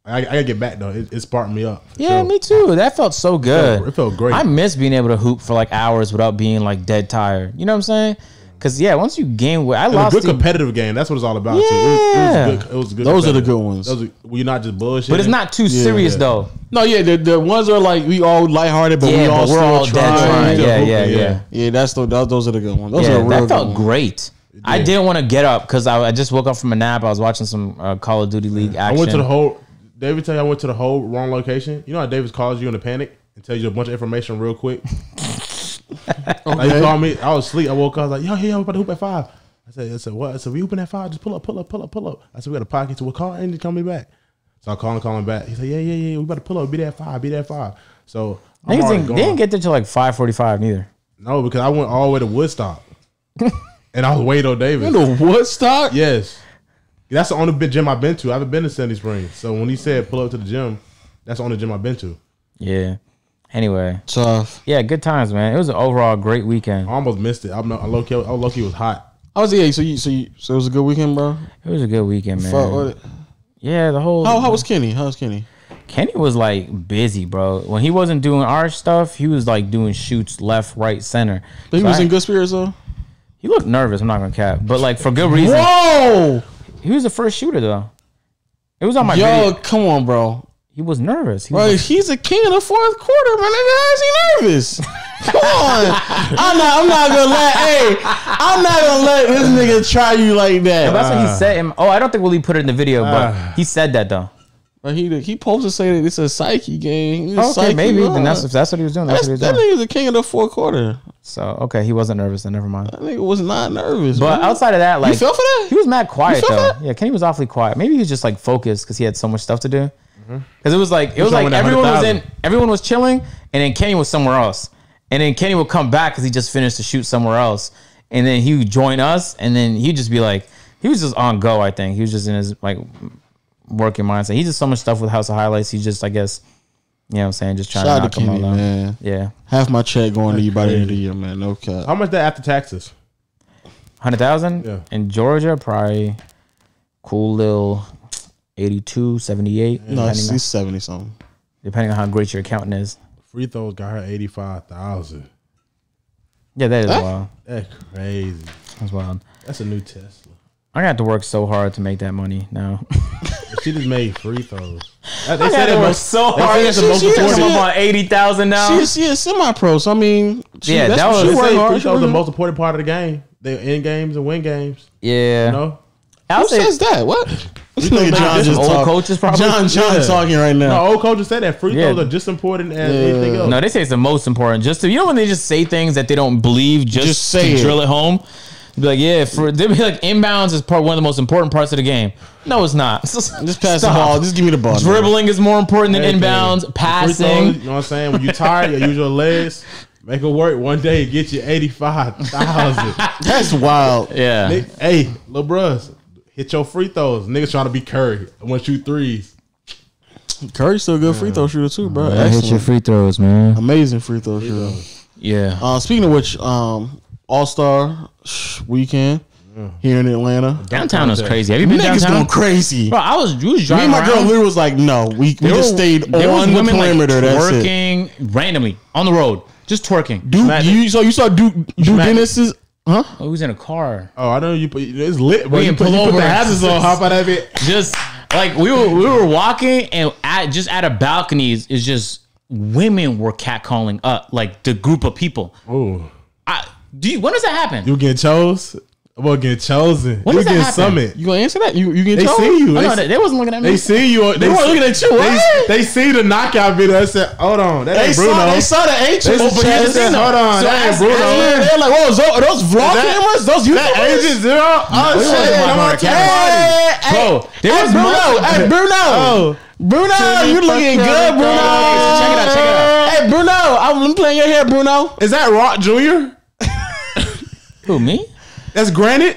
I, I gotta get back though. It, it sparked me up. Yeah, sure. me too. That felt so good. It felt great. I miss being able to hoop for like hours without being like dead tired. You know what I'm saying? Because yeah, once you gain weight, I It lost. a good the- competitive game. That's what it's all about. too. It, Yeah. was, it was good. It was good. Those are the good ones. Those are, well, you're not just bullshit. but it's not too serious yeah. though. No, yeah, the, the ones are like we all lighthearted, but we all but we're still all dead trying. trying. Yeah, yeah, yeah. yeah. Yeah, that's the that, those are the good ones. Those Yeah, are real that felt ones. great. I did. didn't want to get up because I, I just woke up from a nap. I was watching some uh, Call of Duty League action. I went to the whole. David tell you I went to the whole wrong location. You know how David calls you in a panic and tells you a bunch of information real quick. Like he called me. I was asleep. I woke up. I was like, "Yo, hey, we about to hoop at five. I said, "I said what?" I said, "We hooping at five. Just pull up, pull up, pull up, pull up." I said, "We got a pocket. So we'll call and call me back." So I call him, call him back. He said, "Yeah, yeah, yeah. We about to pull up. Be there at five. Be there at five. So I'm Niggas didn't, they didn't get there till like five forty five neither. no because I went all the way to Woodstock, and I was waiting on David. You know Woodstock? Yes. That's the only gym I've been to. I haven't been to Sandy Springs. So when he said pull up to the gym, that's the only gym I've been to. Yeah. Anyway, Tough. yeah, good times, man. It was an overall great weekend. I almost missed it. I'm not, I low key, I low key was hot. I was yeah. So you so you so it was a good weekend, bro. It was a good weekend, man. Fuck, what- Yeah, the whole How how was Kenny? How was Kenny? Kenny was like busy, bro. When he wasn't doing our stuff, he was like doing shoots left, right, center. But he So was I- in good spirits though. He looked nervous. I'm not gonna cap, but like for good reason. Whoa, He was the first shooter though. It was on my yo, video. come on, bro. He was nervous. He Bro, was he's a king of the fourth quarter, man. Nigga, How is he nervous? Come on. I'm not. I'm not gonna let. Hey, I'm not gonna let this nigga try you like that. That's what he ah. said. In, oh, I don't think Willie put it in the video, but ah. he said that though. But he he supposed to say that it's a psyche game. He's oh, Okay, psyche maybe. run. Then that's if that's what he was doing. That's, That's, what he that was doing. nigga's the king of the fourth quarter. So okay, he wasn't nervous. Then never mind. That nigga was not nervous. But man. outside of that, like you fell for that? he was mad quiet feel though. that? Yeah, Kenny was awfully quiet. Maybe he was just like focused because he had so much stuff to do. Because it was like it was like to win that everyone was in, everyone was chilling, and then Kenny was somewhere else, and then Kenny would come back because he just finished to shoot somewhere else, and then he would join us, and then he'd just be like, he was just on go. I think he was just in his like working mindset. He did so much stuff with House of Highlights. He just, I guess, you know, what I'm saying, just trying Shout to out to knock them Kenny, all out. man. Yeah, Half my check going to you by the end of the year, man. No cap. How much that after taxes? hundred thousand Yeah. in Georgia, probably cool little 82, 78, No, depending, it's, on, seventy something. depending on how great your accountant is. Free throws got her eighty five thousand. Yeah, that is Huh? wild. That's crazy. That's wild. That's a new Tesla. I got to work so hard to make that money now. She just made free throws. They I got said to it work most- so they hard. say it's the She- most she- important. she- I'm up on eighty thousand now. She, she is semi pro, so I mean, she, Yeah, that's that what was- she They work say hard. free She throws are the most important part of the game. They in games and win games. yeah, You know, I'll Who say says that? What? Nigga, John Some just old talk- coaches probably. John, John Yeah. talking right now. No, old coaches say that free Yeah. throws are just important as anything else. No, they say it's the most important. Just to, you know when they just say things that they don't believe, just, Just say to it. drill it home. Be like, yeah, for they'll be like inbounds is part one of the most important parts of the game. No, it's not. Just pass Stop. the ball. Just give me the ball. nigga. Dribbling is more important than Everything. inbounds. Free throws, Passing. you know what I'm saying? When you tired, you use your legs. Make it work. One day, get you eighty five thousand. That's wild. Yeah. hey, little bros, hit your free throws. Niggas trying to be Curry. I want to shoot threes. Curry's still a good free throw shooter too, bro. Yeah, hit your free throws, man. Amazing free throw shooter. Yeah. Uh, speaking of which, um, All Star weekend here in Atlanta. Downtown is crazy. Have you been Niggas downtown? going crazy. Bro, I was, you was Me driving and my girl around. literally was like, no, we, we There just were- stayed there was on the women, like, perimeter. That's it. twerking randomly on the road, just twerking. Duke, Smack- you so you saw Duke, Duke smack- Dennis's huh? Oh, he was in a car. Oh, I know you put it's lit. But We you in put, you put the pullover. hazards on. Hop out of it. just like we were we were walking and at just at a balconies is just women were catcalling up like the group of people. Oh, I, do you, when does that happen? You get chose? About get chosen. When you does that happen? summit. You gonna answer that? You you get They told? see you. oh, They, no, they, they wasn't looking at me. they see you. They, weren't looking at you, They, what? they see the knockout video. They said, "Hold on, that They ain't Bruno." saw they saw the H. They on said, chest. said, "Hold on, So that ain't Bruno." They're like, "Whoa, zo- are those vlog That- cameras? Those that YouTubers?" agent zero. Oh wasn't shit! my I'm car on camera. camera. Bro, there hey, was Bruno. multiple- Hey, Bruno. Oh. Bruno, you looking good, Bruno. Check it out, check it out. Hey, Bruno, I'm playing your hair, Bruno. Is that Rock Jr.? Who me? That's Granite.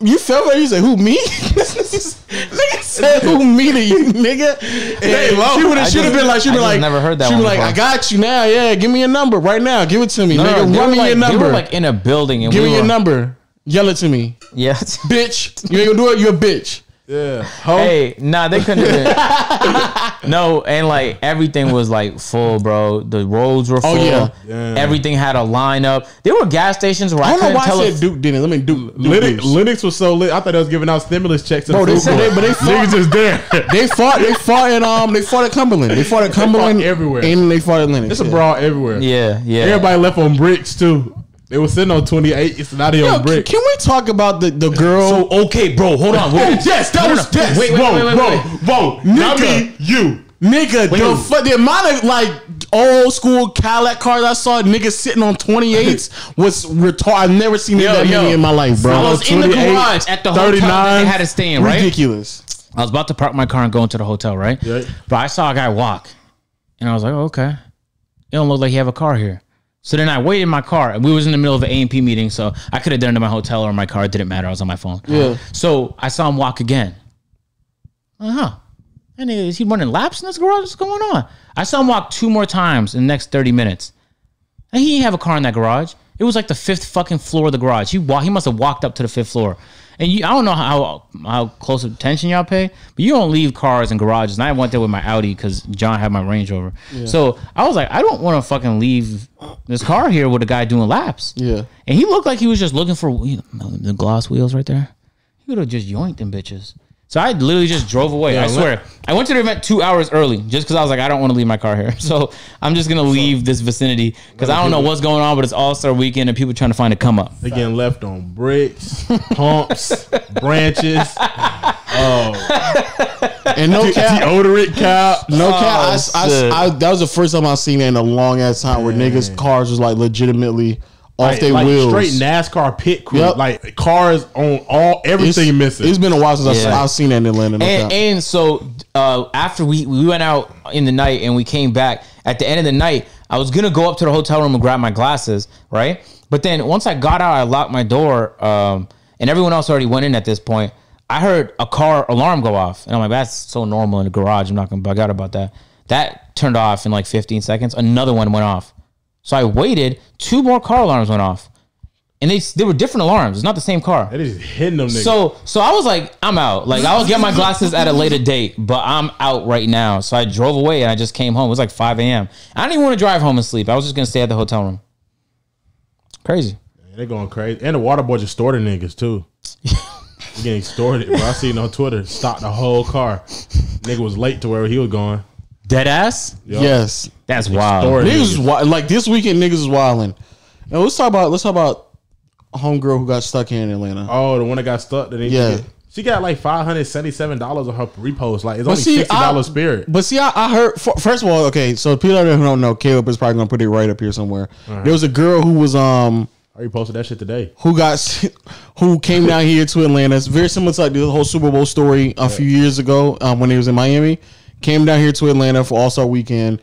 You felt like you said, "Who me?" nigga said, "Who me to you, nigga?" ain't low. She would have. Should have been like. she would like. never heard that She be like, before. "I got you now. Yeah, give me your number right now. Give it to me, No, nigga. Run me like, your number. were like in a building and give we me were, your number. Yell it to me, Yeah. bitch. You ain't gonna do it. You're a bitch. Yeah. Ho. Hey, nah, they couldn't have been. no, and like everything was like full, bro. The roads were full. Oh, yeah. Yeah. Everything had a lineup. There were gas stations where I, I don't know couldn't why tell I if said Duke Dennis. I mean Duke. Duke Lenox, Lenox was so lit. I thought they was giving out stimulus checks to Bro, the they said they- but they fought- Niggas just there. They fought. They fought in um. They fought at Cumberland. They fought at Cumberland everywhere. and they fought at Lenox. It's a brawl everywhere. Yeah, yeah. Everybody left on bricks too. They were sitting on 28. It's not even Yo, on bricks. can we talk about the the girl? So okay, bro, hold on. Wait, yes, that No, no, was no. yes. Wait, wait, whoa, wait, wait, whoa, wait. whoa. Not Nigga. me, you. Nigga, the, Wait. fu- the amount of like old school Cadillac cars I saw niggas sitting on 28s was retarded. I've never seen Yo, that yo. many in my life, bro. I was in the garage at the hotel that they had to stay in, right? ridiculous. I was about to park my car and go into the hotel, right? Yeah. But I saw a guy walk, and I was like, oh, okay. It don't look like he have a car here. So then I waited in my car, and we was in the middle of an A&P meeting, so I could have done it in my hotel or my car. It didn't matter. I was on my phone. Yeah. So I saw him walk again. Uh huh. And is he running laps in this garage? What's going on? I saw him walk two more times in the next 30 minutes. And he didn't have a car in that garage. It was like the fifth fucking floor of the garage. He wa- he must have walked up to the fifth floor. And you, I don't know how how close attention y'all pay, but you don't leave cars in garages. And I went there with my Audi because John had my Range Rover. So I was like, I don't want to fucking leave this car here with a guy doing laps. Yeah. And he looked like he was just looking for you know, the gloss wheels right there. He would have just yoinked them bitches. So I literally just drove away. I swear. I went to the event two hours early just because I was like, I don't want to leave my car here. So I'm just gonna leave this vicinity because I don't know what's going on, but it's All Star Weekend and people trying to find a come up. They getting left on bricks, pumps, branches, Oh, And no cap, deodorant cap. no oh, cap. I, Oh, I- shit. I- that was the first time I seen that in a long ass time where niggas cars was like legitimately off Like, their like wheels. straight NASCAR pit crew. Yep. Like cars on all It's- everything missing. It's been a while since I Yeah. I've seen that in Atlanta. No And, and so uh, after we we went out in the night and we came back at the end of the night, I was gonna go up to the hotel room and grab my glasses, right? But then once I got out, I locked my door, um, and everyone else already went in at this point. I heard a car alarm go off, and I'm like, "That's so normal in the garage. I'm not gonna bug out about that." That turned off in like 15 seconds. Another one went off. So I waited. Two more car alarms went off, and they they were different alarms. It's not the same car. They just hitting them niggas. So so I was like, I'm out. Like I'll get my glasses at a later date, but I'm out right now. So I drove away and I just came home. It was like 5 a.m. I didn't even want to drive home and sleep. I was just gonna stay at the hotel room. Crazy. they're going crazy. And the water boy just stored the niggas too. Getting extorted, bro. I seen on Twitter, stopped the whole car. Nigga was late to where he was going. Dead ass. Yup. yes, That's wild. Niggas is wi- like this weekend. Niggas is wilding. Now let's talk about let's talk about a homegirl who got stuck here in Atlanta. Oh, the one that got stuck. That Yeah. yeah. She got like five hundred seventy seven dollars on her repost. Like it's But only see, sixty dollars spirit. But see, I, I heard f- first of all, okay. So people that don't know, Caleb is probably gonna put it right up here somewhere. There was a girl who was um I reposted that shit today. who got who came down here to Atlanta. It's very similar to like the whole Super Bowl story a few years ago um, when he was in Miami. Came down here to Atlanta for All Star Weekend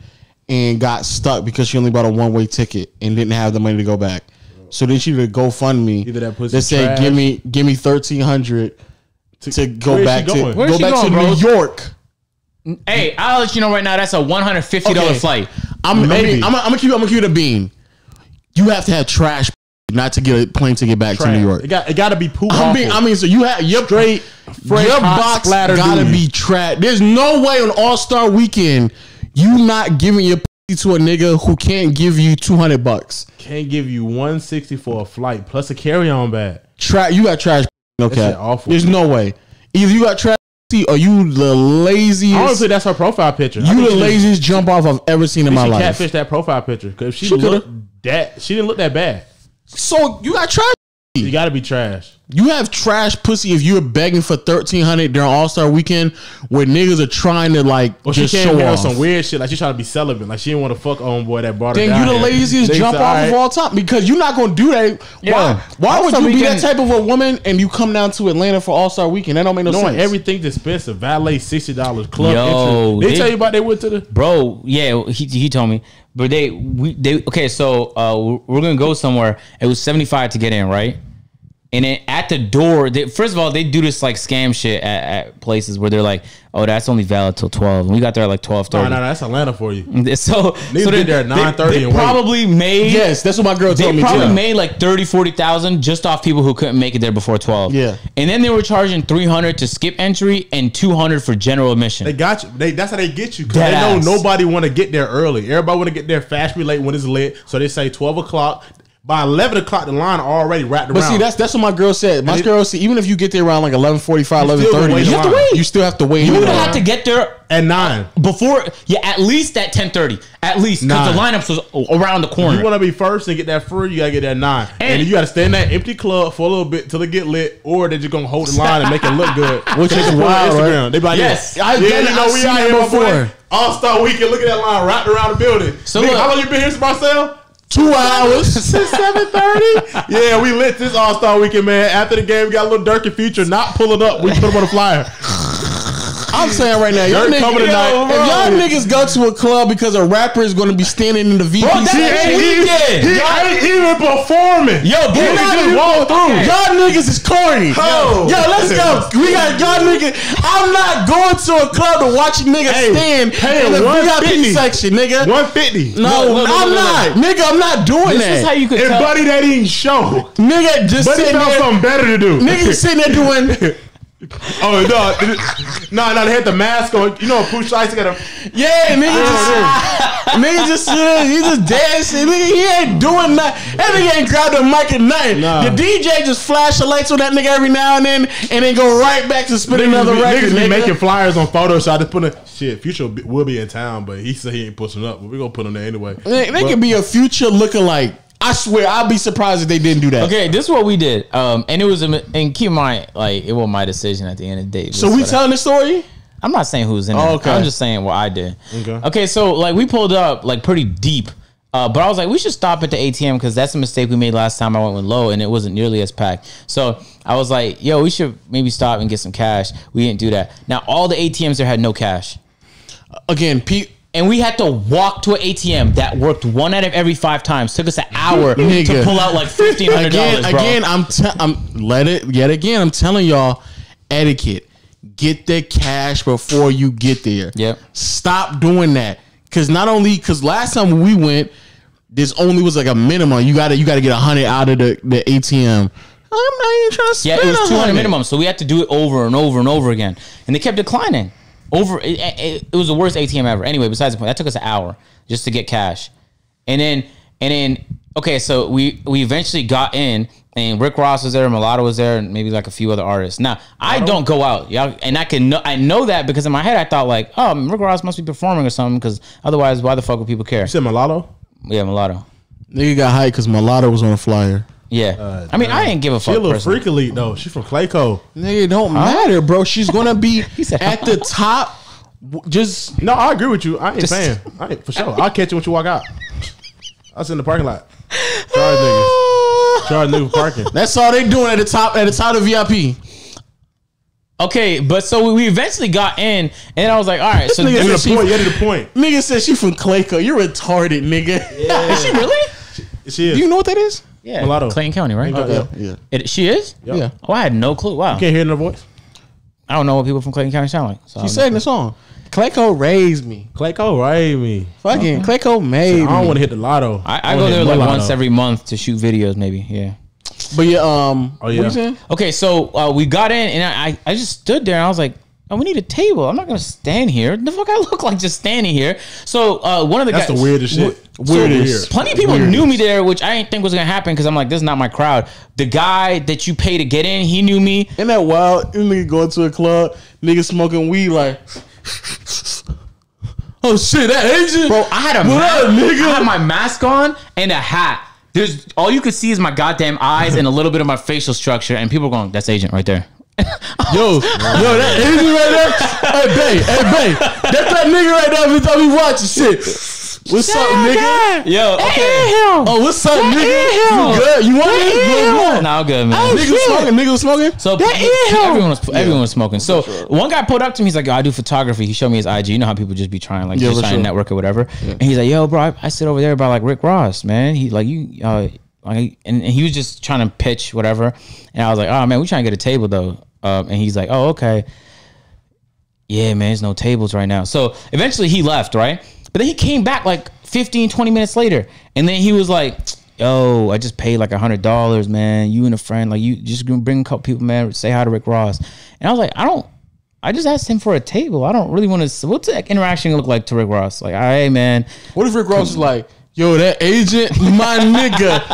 and got stuck because she only bought a one way ticket and didn't have the money to go back. So then she did a GoFundMe Either that pussy that said, trash- "Give me, give me thirteen hundred to go Where is back she to going? Where go she back going, to bro? New York." Hey, I'll let you know right now. That's a one hundred fifty dollar Okay. flight. I'm Maybe. maybe I'm, I'm gonna keep I'm gonna keep it a bean. You have to have trash not to get a plane ticket back to New York. It got it got to be poop. I mean, I mean, so you have your Straight, fresh, your box gotta be trash. There's no way on All Star Weekend you not giving your pussy to a nigga who can't give you two hundred bucks. can't give you one sixty for a flight plus a carry on bag. Tra- you got trash. Okay. awful. There's no way. Either you got trash or you the laziest. Honestly, that's her profile picture. You the laziest jump off I've ever seen in my life. catfished that profile picture because she, She looked that she didn't look that bad. So you got trash. You got to be trash. You have trash pussy if you're begging for thirteen hundred during All Star Weekend, where niggas are trying to like Well, she just came show here off. some weird shit. Like she trying to be celibate. Like she didn't want to fuck on boy that brought her then down you the here. laziest Nigga jump said, off of all time because you're not gonna do that. Yeah. Why? Why would you we be can- that type of a woman and you come down to Atlanta for All Star Weekend? That don't make no Knowing sense. everything's expensive, valet sixty dollars, club Yo, entry. They, they- tell you about they went to the bro. Yeah, he, he told me, but they we they okay. So uh, we're- we're gonna go somewhere. It was seventy five to get in, right? And then at the door, they, first of all, they do this like scam shit at, at places where they're like, "Oh, that's only valid till 12. And we got there at like twelve thirty. No, no, no, that's Atlanta for you. So, so get there at they- 9:30 They, and wait. probably made yes, that's what my girl they told me. probably too. made like 30, 40,000 just off people who couldn't make it there before 12. Yeah. And then they were charging 300 to skip entry and 200 for general admission. They got you. They that's how they get you because they know nobody want to get there early. Everybody want to get there fast, be late when it's lit. So they say twelve o'clock. By eleven o'clock, the line already wrapped But around. But see, that's that's what my girl said. My it- girl said even if you get there around like 11:45, You still 11:30, you have to wait. You still have to wait. you would have had to get there at nine. before, yeah, at least at 1030. At least. Because the Nine. lineups was around the corner. You want to be first and get that free, you gotta get that nine, and, And- you gotta stay in that empty club for a little bit till it get lit, or they're just gonna hold the line and make it look good. Which So they is can put it on wild, right? Instagram. They be like, Yes. yeah, I've yeah, you know I've we seen out that here before. before All Star Weekend. Look at that line wrapped around the building. So Nigga, look- how long you been here, Marcel? Two hours. Since seven thirty. yeah, we lit this All Star Weekend, man. After the game, we got a Lil Durk and Future not pulling up. We put him on the flyer. I'm saying right now, y'all Durk niggas, coming tonight. if y'all niggas go to a club because a rapper is going to be standing in the VP that's section, the weekend. He ain't even performing. Yo, bro, He we just gotta- walk through. Y'all niggas is corny. Oh. Yo, let's go. We got y'all niggas. I'm not going to a club to watch a nigga Hey, stand hey, in the VIP 150. section, nigga. One fifty. no, Look, look, I'm look, look, not. Nigga, I'm not doing This that. is how you could And tell. Buddy that didn't show. nigga just Buddy sitting found there. something better to do. Nigga sitting there doing. Oh no, no, no! They had the mask on. You know, Pooh Shiesty got a. Yeah, nigga just, nigga just there, he just dancing. Nigga, he ain't doing nothing. That nigga ain't grabbed the mic or nothing. Nah. The DJ just flash the lights on that nigga every now and then, and then go right back to spit another be- record. niggas be making flyers on Photoshop. I just put a shit. Future will be- will be in town, but he said he ain't pushing up. But we gonna put him there anyway. They, they But- could be a future lookalike. I swear, I'd be surprised if they didn't do that. Okay, this is what we did. Um, and it was, a, and keep in mind, like, it was my decision at the end of the day. So we telling the story? I'm not saying who's in Oh, it. okay. I'm just saying what I did. Okay. Okay, so like we pulled up like pretty deep. Uh, but I was like, we should stop at the ATM because that's a mistake we made last time I went with low and it wasn't nearly as packed. So I was like, yo, we should maybe stop and get some cash. We didn't do that. Now all the ATMs there had no cash. Again, Pete. And we had to walk to an ATM that worked one out of every five times. Took us an hour to pull out like fifteen hundred Again, dollars, again, I'm, te- I'm let it yet again. I'm telling y'all, etiquette. Get the cash before you get there. Yep. Stop doing that. Cause not only cause last time we went, this only was like a minimum. You gotta you gotta get a hundred out of the, the ATM. I'm not even trying to Yeah, spend it was 200 hundred. minimum, so we had to do it over and over and over again, and they kept declining. Over, it, it, it was the worst ATM ever. Anyway, besides the point, that took us an hour just to get cash, and then and then okay, so we we eventually got in, and Rick Ross was there, Mulatto was there, and maybe like a few other artists. Now I don't go out, y'all, and I can know, I know that because in my head I thought like, oh, Rick Ross must be performing or something, because otherwise, why the fuck would people care? You said mulatto. Yeah, Mulatto. Nigga got hyped because Mulatto was on a flyer. Yeah. Uh, I mean, I ain't give a fuck. She a fuck. little personally. freak elite though. She from Clayco. Nigga, it don't matter, bro. She's gonna be said, at the top. Just No, I agree with you. I ain't Just- fan. I ain't for sure. I'll catch you when you walk out. I was in the parking lot. Charge niggas. Charge niggas for parking. that's all they doing at the top at the top of VIP. Okay, but so we eventually got in, and I was like, all right. So nigga Get said to she- the point. Get to the point. Nigga said she from Clayco. You're retarded, nigga. is she really? She is. Do you know what that is? Yeah, Mulatto. Clayton County, right? Okay. Yeah. It, she is. Yep. Yeah. Oh, I had no clue. Wow, You Can't hear it in her voice. I don't know what people from Clayton County sound like. So She said in the song, Clayco raised me. Clayco, right me. Fucking Clayco made me. I don't want to hit the lotto. I, I wanna go there like mulatto. once every month to shoot videos, maybe. Yeah. But yeah, um, Oh, what yeah. you saying? Okay, so uh, we got in, and I, I just stood there, and I was like, oh, we need a table. I'm not gonna stand here. The fuck I look like just standing here. So uh, one of the guys That's guys, the weirdest shit. weirdest. Plenty of people knew me there, which I didn't think was gonna happen because I'm like, this is not my crowd. The guy that you pay to get in, he knew me. Isn't that wild? Nigga going to a club, nigga smoking weed like. Oh shit, that agent, Bro, I had a What mask, up, nigga? I had my mask on and a hat. There's all you could see is my goddamn eyes and a little bit of my facial structure, and people are going, "That's agent right there." Yo, yo, that agent right there. Hey, babe, hey, babe, that's that nigga right there. Every time we watching shit. What's up, nigga? Yo, okay. Oh, what's up, nigga? You good? You want it? You want Nah, I'm good, man. Nigga smoking. Nigga was smoking. So everyone was everyone was smoking. So one guy pulled up to me. He's like, "Yo, I do photography." He showed me his IG. You know how people just be trying, like, Yeah, just for trying sure. to network or whatever. And he's like, "Yo, bro, I, I sit over there by like Rick Ross, man. He like you, uh, like, and, and he was just trying to pitch whatever. And I was like, "Oh man, we trying to get a table though." Um, and he's like, "Oh, okay." Yeah, man, there's no tables right now. So eventually he left, right? But then he came back like 15, 20 minutes later. And then he was like, Yo, I just paid like a hundred dollars, man. You and a friend, like you just bring a couple people, man. Say hi to Rick Ross. And I was like, I don't I just asked him for a table. I don't really want to what's the interaction look like to Rick Ross? Like, hey man, What if Rick Ross is like, yo, that agent, my nigga.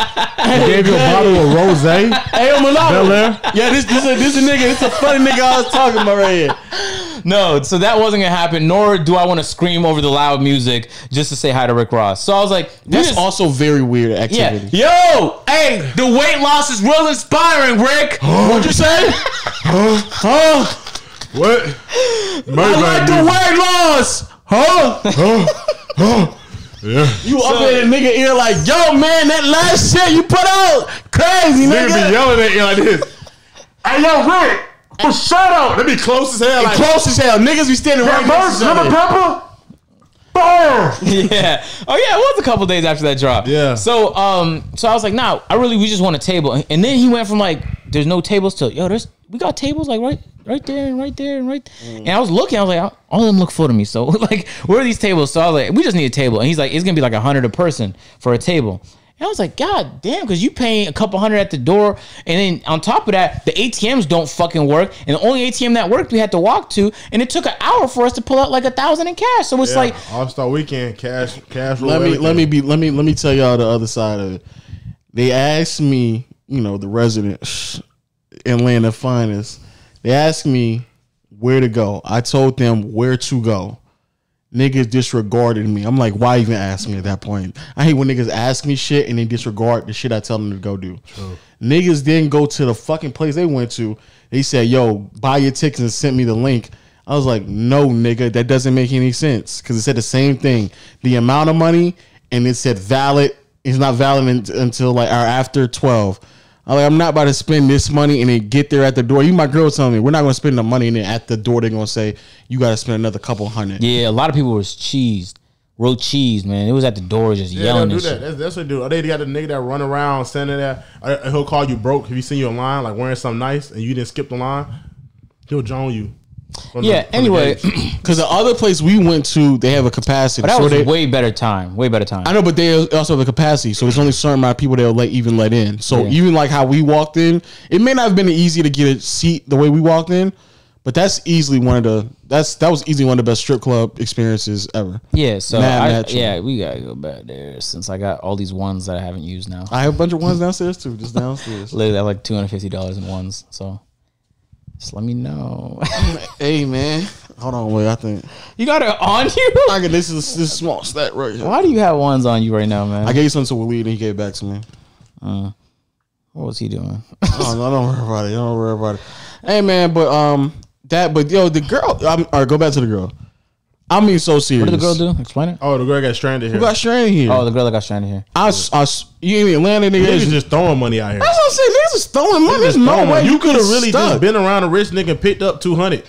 Gave you a bottle of rose. Hey, I'm Belaire? Yeah, this this a, this a nigga. This a funny nigga I was talking about right here. No, so that wasn't gonna happen, nor do I want to scream over the loud music just to say hi to Rick Ross. So I was like, That's is, also very weird activity. Yeah. Yo, hey, the weight loss is real inspiring, Rick. What'd you say? huh? What? I like the weight loss. Huh? huh? Huh? Yeah. You up in the nigga ear like, yo, man, that last shit you put out, crazy, Nigga be yelling at you like this. Hey, yo, Rick, oh, shut up. They be close as hell. Like, Close as hell. Niggas be standing right next to each other. pepper? yeah. Oh yeah, it was a couple days after that drop. Yeah. So um, so I was like, nah, I really we just want a table. And then he went from like, there's no tables to yo, there's we got tables like right right there and right there and right. Mm. And I was looking, I was like, all of them look full to me. So like, where are these tables? So I was like, we just need a table. And he's like, it's gonna be like a hundred a person for a table. And I was like, God damn, because you paying a couple hundred at the door, and then on top of that, the ATMs don't fucking work. And the only ATM that worked, we had to walk to, and it took an hour for us to pull out like a thousand in cash. So it's like, All Star Weekend, cash, cash. let me everything. let me be let me let me tell y'all the other side of it. They asked me, you know, the resident Atlanta finest. They asked me where to go. I told them where to go. Niggas disregarded me. I'm like, why even ask me at that point? I hate when niggas ask me shit and they disregard the shit I tell them to go do. Niggas didn't go to the fucking place they went to. They said, yo, buy your tickets and sent me the link. I was like, no, nigga, that doesn't make any sense. Because it said the same thing. The amount of money and it said valid. It's not valid un- until like or after 12. I'm like, I'm not about to spend this money and then get there at the door. You, my girl, telling me we're not going to spend the money and then at the door they're going to say you got to spend another couple hundred. Yeah, a lot of people was cheesed, real cheese, man. It was at the door just Yeah, yelling do that. That's, that's what they do. Or they got the nigga that run around standing there. uh, He'll call you broke Have you seen you in line, like wearing something nice, and you didn't skip the line. He'll join you. From Yeah. the Anyway. Because the other place we went to, they have a capacity. but that so was they, way better time. Way better time. I know, but they also have a capacity, so there's only a certain amount of people they'll let even let in. So Yeah. even like how we walked in, it may not have been easy to get a seat the way we walked in, but that's easily one of the that's that was easily one of the best strip club experiences ever. Yeah. So Mad I, yeah, we gotta go back there since I got all these ones that I haven't used now. I have a bunch of ones downstairs too, just downstairs. Literally, I have like two hundred fifty dollars in ones. So just let me know. hey man, hold on, wait, I think you got it on you. I get this is this small stack right here. Why do you have ones on you right now, man? I gave some to Waleed and he gave it back to me. What was he doing? Oh no, don't worry about it. Don't worry about it. Hey man, but um, that but yo, the girl. I'm, all right, go back to the girl. I mean, so serious. What did the girl do? Explain it. Oh, the girl got stranded here. Who got stranded here? Oh, the girl that got stranded here. I, you in Atlanta, nigga. Niggas just throwing money out here. That's what I'm saying. Is throwing money. There's no way you You could have really stuck. just been around a rich nigga and picked up two hundred.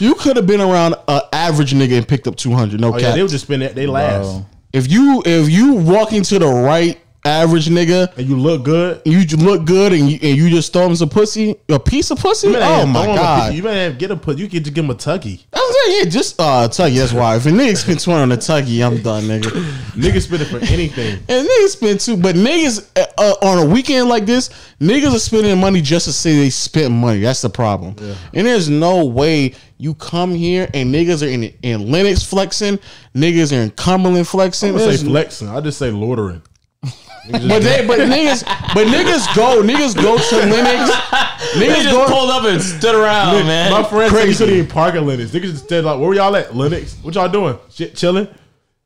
You could have been around an average nigga and picked up 200. No Oh cap. yeah, they would just spend that. They last, Bro. if you if you walk into the right average nigga, and you look good. you look good and you, and you just throw him some pussy, a piece of pussy. You better Oh have my god. You better have get a put. You could just give him a tuggy. I was saying, yeah, just uh Tuggy. That's why. If a nigga spend 20 on a Tuggy, I'm done, nigga. Niggas spend it for anything. And niggas spend two, but niggas uh, uh, on a weekend like this, niggas are spending money just to say they spent money. That's the problem. And there's no way you come here and niggas are in in Lenox flexing, niggas are in Cumberland flexing. There's- say flexing. I just say loitering. But they, but niggas, but niggas go, niggas go to Lenox. Niggas just go. pulled up and stood around, man. My friend said he Crazy. couldn't even park at Lenox. Niggas just said like, "Where y'all at? Lenox? What y'all doing? Shit, chilling."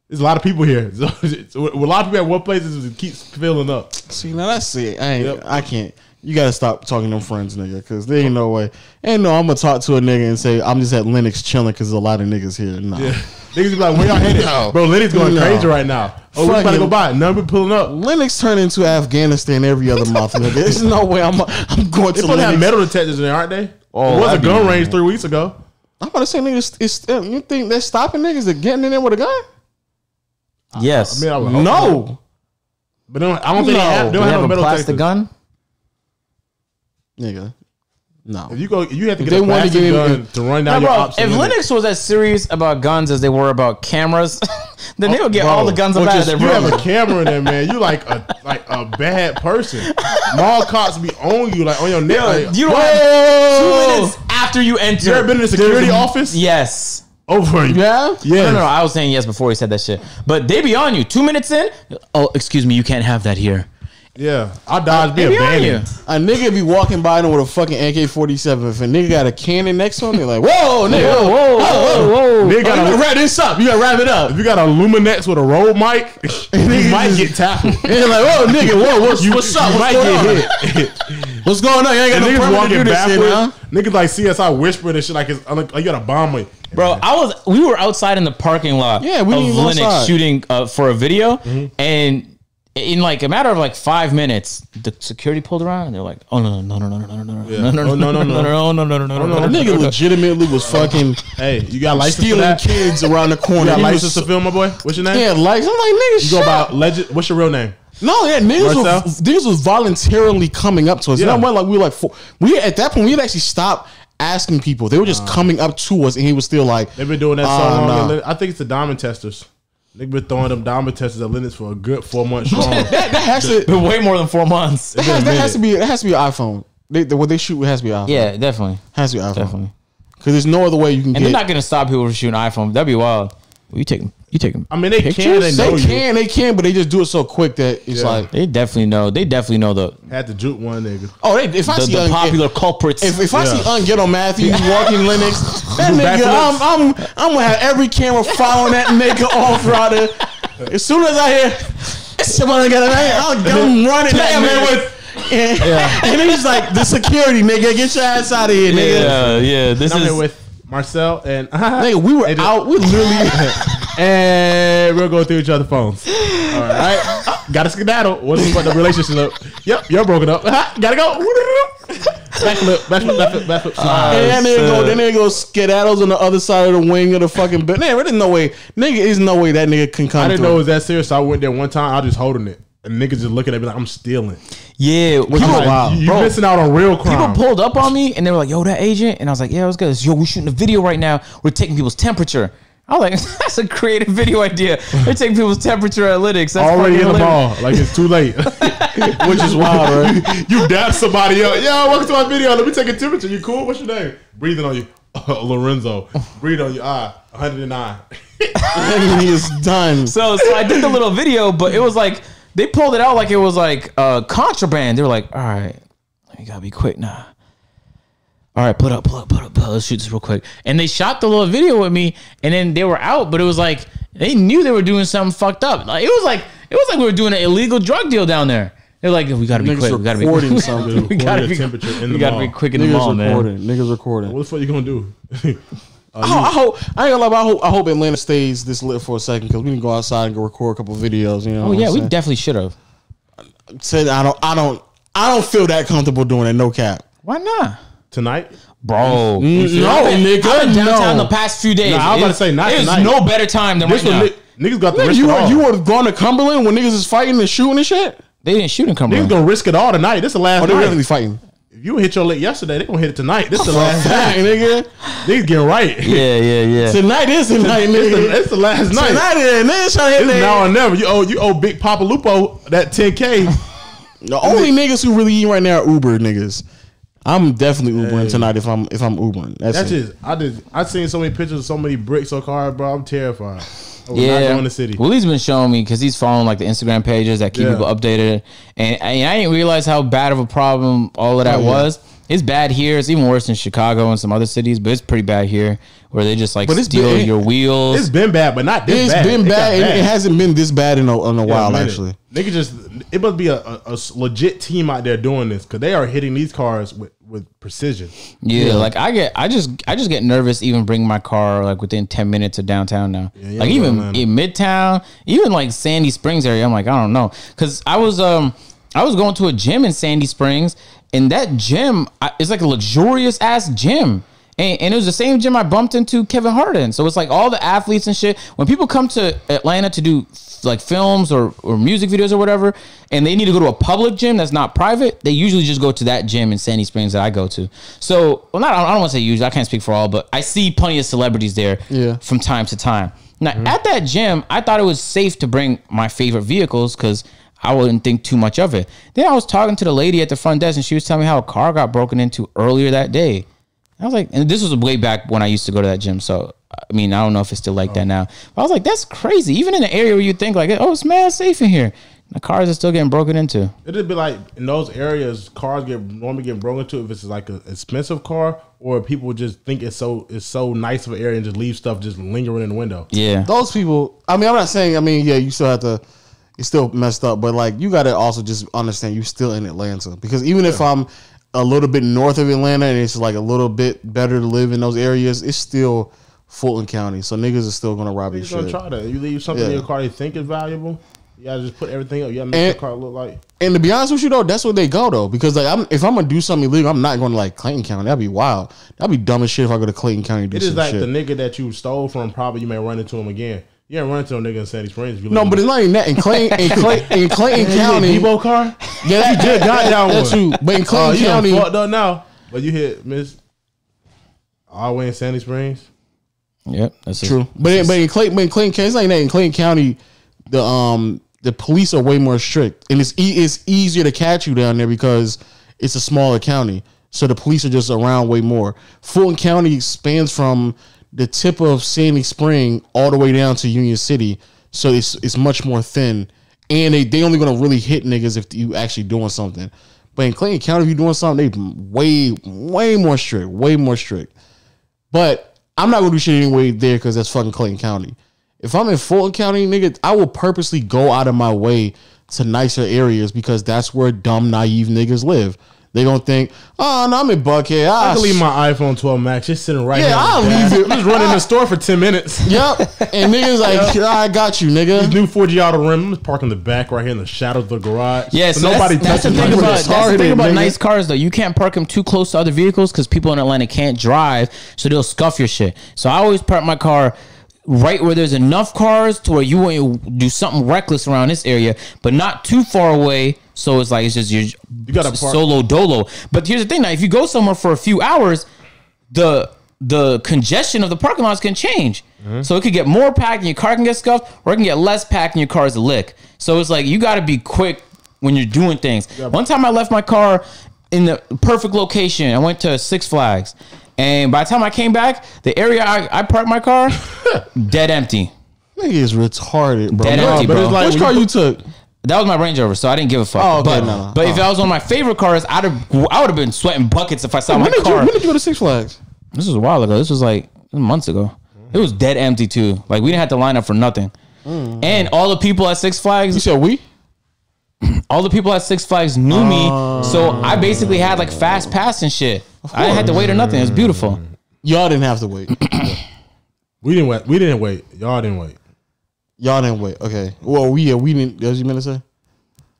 There's a lot of people here. So, so a lot of people at one place it keeps filling up. See, now that's it. I ain't, Yep. I can't. You gotta stop talking to them friends, nigga, because there ain't no way. Ain't no. I'm gonna talk to a nigga and say I'm just at Lenox chilling because there's a lot of niggas here. No. Yeah. Niggas be like, "Where y'all headed?" No. Bro, Lenox going No. crazy right now. Oh, we Fuck about to go by. None be pulling up. Lenox turned into Afghanistan every other month. Nigga. There's no way I'm I'm going They to supposed to have metal detectors in there, aren't they? Oh, it was a gun nice. range three weeks ago. I'm about to say niggas. It's, uh, you think they're stopping niggas that getting in there with a gun? yes. I mean, I would hope so. No, but they don't, I don't think they have, they Do don't they have, have a a metal plastic detector. gun? Nigga. No. If you go, you have to If get they a wanna get in- gun to run Now, down your bro, ops. if Lenox. Lenox was as serious about guns as they were about cameras, then they oh, would get Bro, all the guns or up out of there, You have a camera in there, man. You like a like a bad person. Mall cops be on you, like on your neck. Like, you don't Whoa! have two minutes after you enter. You ever been in a security there's- office? Yes. Over you. Yeah. Yes. No, no, no. I was saying yes before he said that shit. But they be on you. Two minutes in. Oh, excuse me. You can't have that here. Yeah. I'll dodge be They be abandoned. A nigga be walking by them with a fucking AK-47. If a nigga got a cannon next to him, they're like, "Whoa, nigga, Whoa, whoa, whoa, whoa. Nigga Oh, you got gotta a, wrap this up. You gotta wrap it up." if you got a Luminex with a roll mic, you might get tackled. And they're like, "Whoa, nigga, whoa, what's, what's up? You What's might going on? hit. What's going on? You ain't got And no niggas permit to walking do this shit, huh? backwards. Niggas like CSI whispering and shit like it's like you got a bomb. Like, Bro, I was. We were outside in the parking lot. Yeah, we of didn't Lenox outside. shooting uh, for a video, and in like a matter of like five minutes, the security pulled around and they're like, "Oh no, no, no, no, no, no, no, no, no, no, Oh, no, no, no, no, no, no, no, no, no, no, no, That no, nigga legitimately was fucking hey, you got license stealing? You kids around the corner. got He license to film, my boy? What's your name? Yeah, like I'm like nigga. You go about legend. What's your real name? No, yeah, niggas Marcel? was, niggas was voluntarily coming up to us. Yeah. You know what? Like we were like, four, we at that point we had actually stopped asking people. They were just coming up to us, and he was still like, They've been doing that so Uh, long. nah. I think it's the diamond testers. They've been throwing them diamond testers at Lenox for a good four months strong. that, that has to But way more than four months. that has, that has to be that has to be an iPhone. They, the, what they shoot has to be an iPhone. Yeah, definitely, has to be an iPhone. definitely. Because there's no other way you can And get. they're not gonna stop people from shooting iPhone. That'd be wild. Well, you taking, you taking. I mean, they can. Pictures? They know they can, they can, but they just do it so quick that it's Yeah. like, They definitely know. They definitely know the Had to juke one nigga. oh, they, if I the, see the un- popular culprits. If, if I Yeah. see Unghetto Mathieu walking Lenox, that Do nigga, I'm. I'm, I'm gonna have every camera following that nigga off rider. As soon as I hear someone got it, I'll I'm running that man man, with. And, and he's like, the security nigga, get your ass out of here, nigga. yeah, yeah. This I'm is with Marcel and Nigga, we were They just- out. We literally. and we'll go through each other's phones. All right, got to skedaddle. What's about the relationship up? Yep, you're broken up. Gotta go. Backflip, backflip, backflip, backflip. And then they go, then they go skedaddles on the other side of the wing of the fucking bed. Man, there's no way, nigga, there's no way that nigga can come I didn't through. know it was that serious. So I went there one time. I was just holding it, and niggas just looking at me like I'm stealing. yeah. I'm people- like, wow. You, you Bro, missing out on real crime. People pulled up on me and they were like, "Yo, that agent," and I was like, "Yeah, what's good?" Yo, we're shooting a video right now. We're taking people's temperature. I was like, "That's a creative video idea." They're taking people's temperature at Lenox. That's Already fucking in the hilarious. mall, like it's too late. which is wild, right? you dab somebody up. Yo, welcome to my video. Let me take a temperature. You cool? What's your name? Breathing on you. Lorenzo. Breathe on you. Ah, 109. and he is done. So, so I did the little video, but it was like they pulled it out like it was like uh, contraband. They were like, "All right, you gotta be quick now." All right, put up, put up, put up, put up. Let's shoot this real quick. And they shot the little video with me, and then they were out. But it was like they knew they were doing something fucked up. Like it was like it was like we were doing an illegal drug deal down there. They're like, we gotta be quick. We gotta be recording something. we gotta be temperature in We the gotta be quick in the mall, Niggas man. recording. Niggas recording. What the fuck you gonna do? Oh, I, ho- I hope I ain't gonna lie, but I hope I hope Atlanta stays this lit for a second because we can go outside and go record a couple videos. You know? Oh what yeah, I'm we saying? definitely should have. said I don't I don't I don't feel that comfortable doing it. No cap. Why not, Tonight? bro? No, nigga. I've been downtown no. the past few days. Nah, I was about to say, not There's tonight. no better time than This right now. one, niggas got the Nigga, risk you were all. you were going to Cumberland when niggas is fighting and shooting and shit. They didn't shoot in Cumberland. Niggas Cumberland. gonna risk it all tonight. This the last Oh, they night. really fighting. If you hit your lick yesterday, they gonna hit it tonight. This the last night. nigga. Niggas getting right. yeah, yeah, yeah. Tonight is the night, It's the, nigga. it's the last night. Tonight is niggas trying to hit It's now or never. You owe you owe Big Papa Lupo that 10k. The only niggas who really eat right now are Uber niggas. I'm definitely Ubering tonight if I'm if I'm Ubering. That's, That's it. just I did. I seen so many pictures of so many bricks on cars, bro. I'm terrified. I was not Yeah, going to city. Willie's been showing me because he's following like the Instagram pages that keep Yeah. people updated, and, and I didn't realize how bad of a problem all of that Oh, yeah. was. It's bad here. It's even worse in Chicago and some other cities, but it's pretty bad here, where they just like But it's steal been- your wheels. It's been bad, but not this It's bad. been It got bad. It, it hasn't been this bad in a, in a Yeah, while minute. actually. Nigga just it must be a, a, a legit team out there doing this because they are hitting these cars with, with precision. Yeah, like I get, I just, I just get nervous even bringing my car like within ten minutes of downtown now. you like even go in Midtown, even like Sandy Springs area. I'm like, I don't know, because I was, um, I was going to a gym in Sandy Springs, and that gym I, is like a luxurious ass gym. And, and it was the same gym I bumped into Kevin Hart in. So it's like all the athletes and shit. When people come to Atlanta to do like films or, or music videos or whatever, and they need to go to a public gym that's not private, they usually just go to that gym in Sandy Springs that I go to. So, well, not I don't want to say usually. I can't speak for all, but I see plenty of celebrities there Yeah. from time to time. Now, mm-hmm. at that gym, I thought it was safe to bring my favorite vehicles because I wouldn't think too much of it. Then I was talking to the lady at the front desk, and she was telling me how a car got broken into earlier that day. I was like, and this was way back when I used to go to that gym. So, I mean, I don't know if it's still like that oh. now. But I was like, that's crazy. Even in an area where you think like, oh, it's mad safe in here, the cars are still getting broken into. It'd be like in those areas, cars get normally get broken into if it's like an expensive car or people just think it's so it's so nice of an area and just leave stuff just lingering in the window. Yeah. Those people. I mean, I'm not saying. I mean, yeah, you still have to. It's still messed up, but like you got to also just understand you're still in Atlanta because even if I'm a little bit north of Atlanta and it's like a little bit better to live in those areas, it's still Fulton County. So niggas are still gonna rob your You're gonna shit. try that. You leave something in your car they think is valuable. You gotta just put everything up. You gotta make And- the car look like. And to be honest with you though, that's where they go though. Because like I'm if I'm gonna do something illegal, I'm not going to like Clayton County. That'd be wild. That'd be dumb as shit if I go to Clayton County and do It is like shit. the nigga that you stole from. Probably you may run into him again. You ain't run into a nigga in Sandy Springs. If you no, but it's not even that. In Clayton, in, Clay, in Clayton You hit County, Debo car. yeah, You just got down That's one. true. But in Oh, Clayton you done County, fucked up now. But you hit Miss all the way in Sandy Springs. Yep. That's True, but in, but in Clayton, but in Clayton County, it's like that. In Clayton County, the um the police are way more strict, and it's e- it's easier to catch you down there because it's a smaller county, so the police are just around way more. Fulton County spans from the tip of Sandy Spring all the way down to Union City, so it's it's much more thin, and they they only gonna really hit niggas if you actually doing something. But in Clayton County, if you doing something, they way way more strict, way more strict. But I'm not gonna do shit anyway there because that's fucking Clayton County. If I'm in Fulton County, nigga, I will purposely go out of my way to nicer areas because that's where dumb, naive niggas live. They don't think, oh no, I'm in Buckhead. I Ah, can leave my iPhone 12 Max just sitting right Yeah, here. I'll on leave it. I'm just running in the store for 10 minutes. Yep. And niggas like, I got you, nigga. New 4G auto rim. I'm just parking in the back right here in the shadow of the garage. Yeah, So so nobody that's, that's the thing about that's the thing about nice cars though. You can't park them too close to other vehicles because people in Atlanta can't drive, so they'll scuff your shit. So I always park my car right where there's enough cars to where you won't do something reckless around this area, but not too far away. So it's like it's just your You gotta park- solo dolo. But here's the thing: now, if you go somewhere for a few hours, the the congestion of the parking lots can change. Mm-hmm. So it could get more packed and your car can get scuffed, or it can get less packed and your car is a lick. So it's like you got to be quick when you're doing things. One time I left my car in the perfect location. I went to Six Flags, and by the time I came back, the area I, I parked my car dead empty. Nigga is retarded, bro. Dead No, empty, but bro. it's like, Which which car you took? That was my Range Rover, so I didn't give a fuck. Oh, okay, but no, no. but if Oh. that was one of my favorite cars, I'd have I would have been sweating buckets if I saw my When did, you, car. when did you go to Six Flags? This was a while ago. This was like months ago. It was dead empty too. Like we didn't have to line up for nothing. Mm. And all the people at Six You Flags, said we? all the people at Six Flags knew me, so I basically had like fast pass and shit. I didn't have to wait or nothing. It was beautiful. Y'all didn't have to wait. We didn't wait. We didn't wait. Y'all didn't wait. Y'all didn't wait. Okay. Well, we yeah, we didn't. What you meant to say?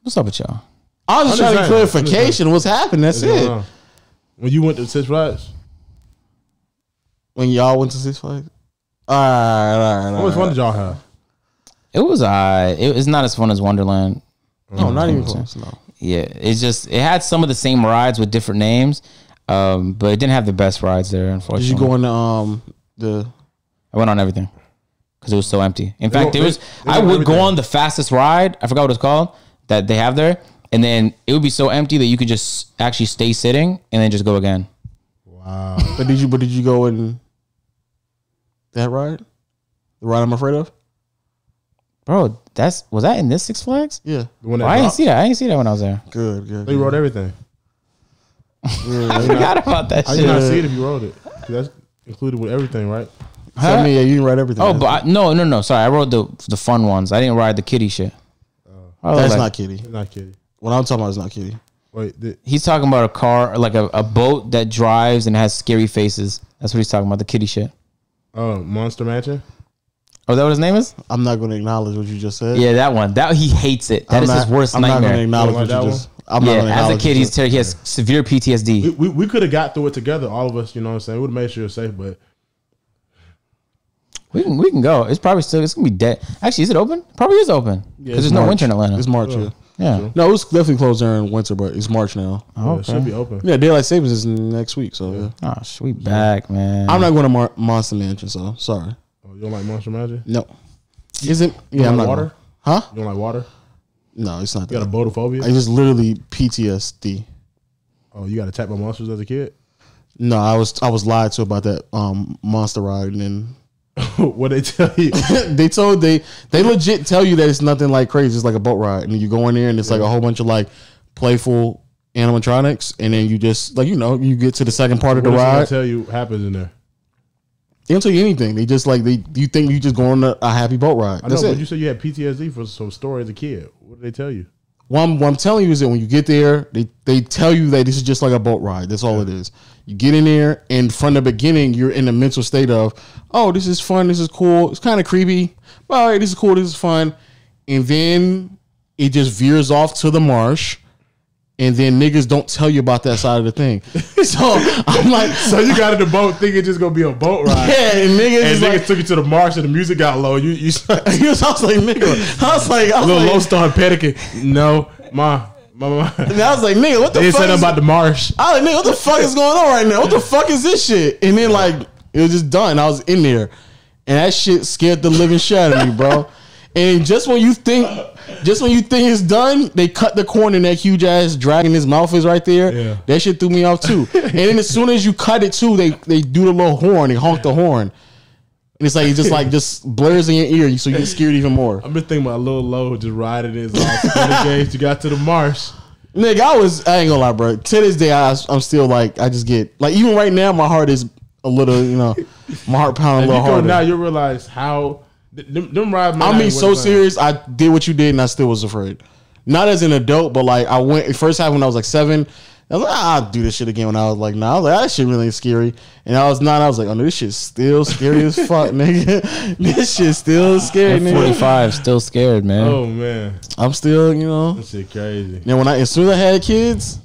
What's up with y'all? I was just trying to just saying. clarification. What's happening? That's What's going it. on? When you went to Six Flags, When y'all went to Six Flags. All right, all right, how all much fun did y'all have? It was I. It was not as fun as Wonderland. No, not even close. No. Yeah, it's just it had some of the same rides with different names, um, but it didn't have the best rides there. Unfortunately. Did you go in the um the? I went on everything because it was so empty. In fact, go- it was. they- they I go would go on the fastest ride. I forgot what it's called that they have there, and then it would be so empty that you could just actually stay sitting and then just go again. Wow. But did you? But did you go in that ride? The ride I'm afraid of. Bro, that's was that in this Six Flags? Yeah. The one that Well, I didn't dropped? see that. I didn't see that when I was there. Good. Good. They wrote everything. I forgot about that How shit. you not see it if you wrote it. That's included with everything, right? So, I mean, yeah, you didn't write everything. Oh, but I, no, no, no. Sorry, I wrote the the fun ones. I didn't write the kitty shit. Oh. I was that's like- not Kitty. Not kidding. What I'm talking about is not Kitty. Wait, the, He's talking about a car, like a, a boat that drives and has scary faces. That's what he's talking about. The kitty shit. oh, Monster Mansion. Oh, is that what his name is? I'm not going to acknowledge what you just said. Yeah, that one. That he hates it. That I'm is not, his worst I'm not going to nightmare. acknowledge You what you like just. I'm not Yeah, going to as a kid, he's ter- he has severe PTSD. We, we, we could have got through it together, all of us. You know what I'm saying? We would have made sure it's safe, but We can we can go. It's probably still it's gonna be dead. Actually, is it open? Probably is open because Yeah, there's it's no winter in Atlanta. It's March. Yeah. yeah. No, it was definitely closed during winter, but it's March now. Oh, it should be open. Yeah, daylight savings is next week, so yeah. Ah, oh, sh- we back, man. I'm not going to Mar- Monster Mansion, so sorry. Oh, you don't like Monster Mansion? No. Is it? You Yeah, I'm like not. water? Going. Huh? You don't like water? No, it's not You got a that. botophobia? I just literally PTSD. oh, you got attacked by monsters as a kid? No, I was I was lied to about that um monster ride, and then what they tell you? they told they they legit tell you that it's nothing like crazy. It's like a boat ride, and you go in there and it's like a whole bunch of like playful animatronics, and then you just like you know you get to the second part of the What does ride. tell you happens in there? They don't tell you anything. They just like they you think you just go on a, a happy boat ride. I know, That's but you said you had PTSD for some story as a kid. What did they tell you? What I'm, what I'm telling you is that when you get there, they, they tell you that this is just like a boat ride. That's all it is. You get in there, and from the beginning, you're in a mental state of, oh, this is fun, this is cool. It's kind of creepy, but all right, this is cool, this is fun. And then it just veers off to the marsh, and then niggas don't tell you about that side of the thing. So I'm like, So you got in the boat thinking it's just gonna be a boat ride. yeah, and niggas And niggas like, took you to the marsh and the music got low. You you was, I was like, nigga, I was like, I was little like, low star pedicure. No, ma, ma. and I was like, nigga, what the They fuck? say nothing is- about the marsh. I was like, nigga, what the fuck is going on right now? What the fuck is this shit? And then like it was just done. I was in there, and that shit scared the living shit out of me, bro. And just when you think, just when you think it's done, they cut the corner and that huge ass dragon his mouth is right there. Yeah. That shit threw me off too. and then as soon as you cut it too, they they do the little horn, they honk the horn. And it's like it just like just blurs in your ear, so you get scared even more. I'm just thinking about a little low just riding his uh, off spinning gauge. You got to the marsh. Nigga, I was I ain't gonna lie, bro. To this day, I, I'm still like I just get like even right now, my heart is a little, you know, my heart pounding a little harder. now, you realize how them, them rides. might I not mean, so worth the serious. I did what you did, and I still was afraid. Not as an adult, but like I went first time when I was like seven. I was like, ah, I'll do this shit again when I was like nine. I was like, that shit really ain't scary. And I was nine. I was like, oh no, this shit's still scary as fuck, nigga. this shit's still scary, nigga. 45, still scared, man. Oh man, I'm still, you know. that shit crazy. And when I as soon as I had kids,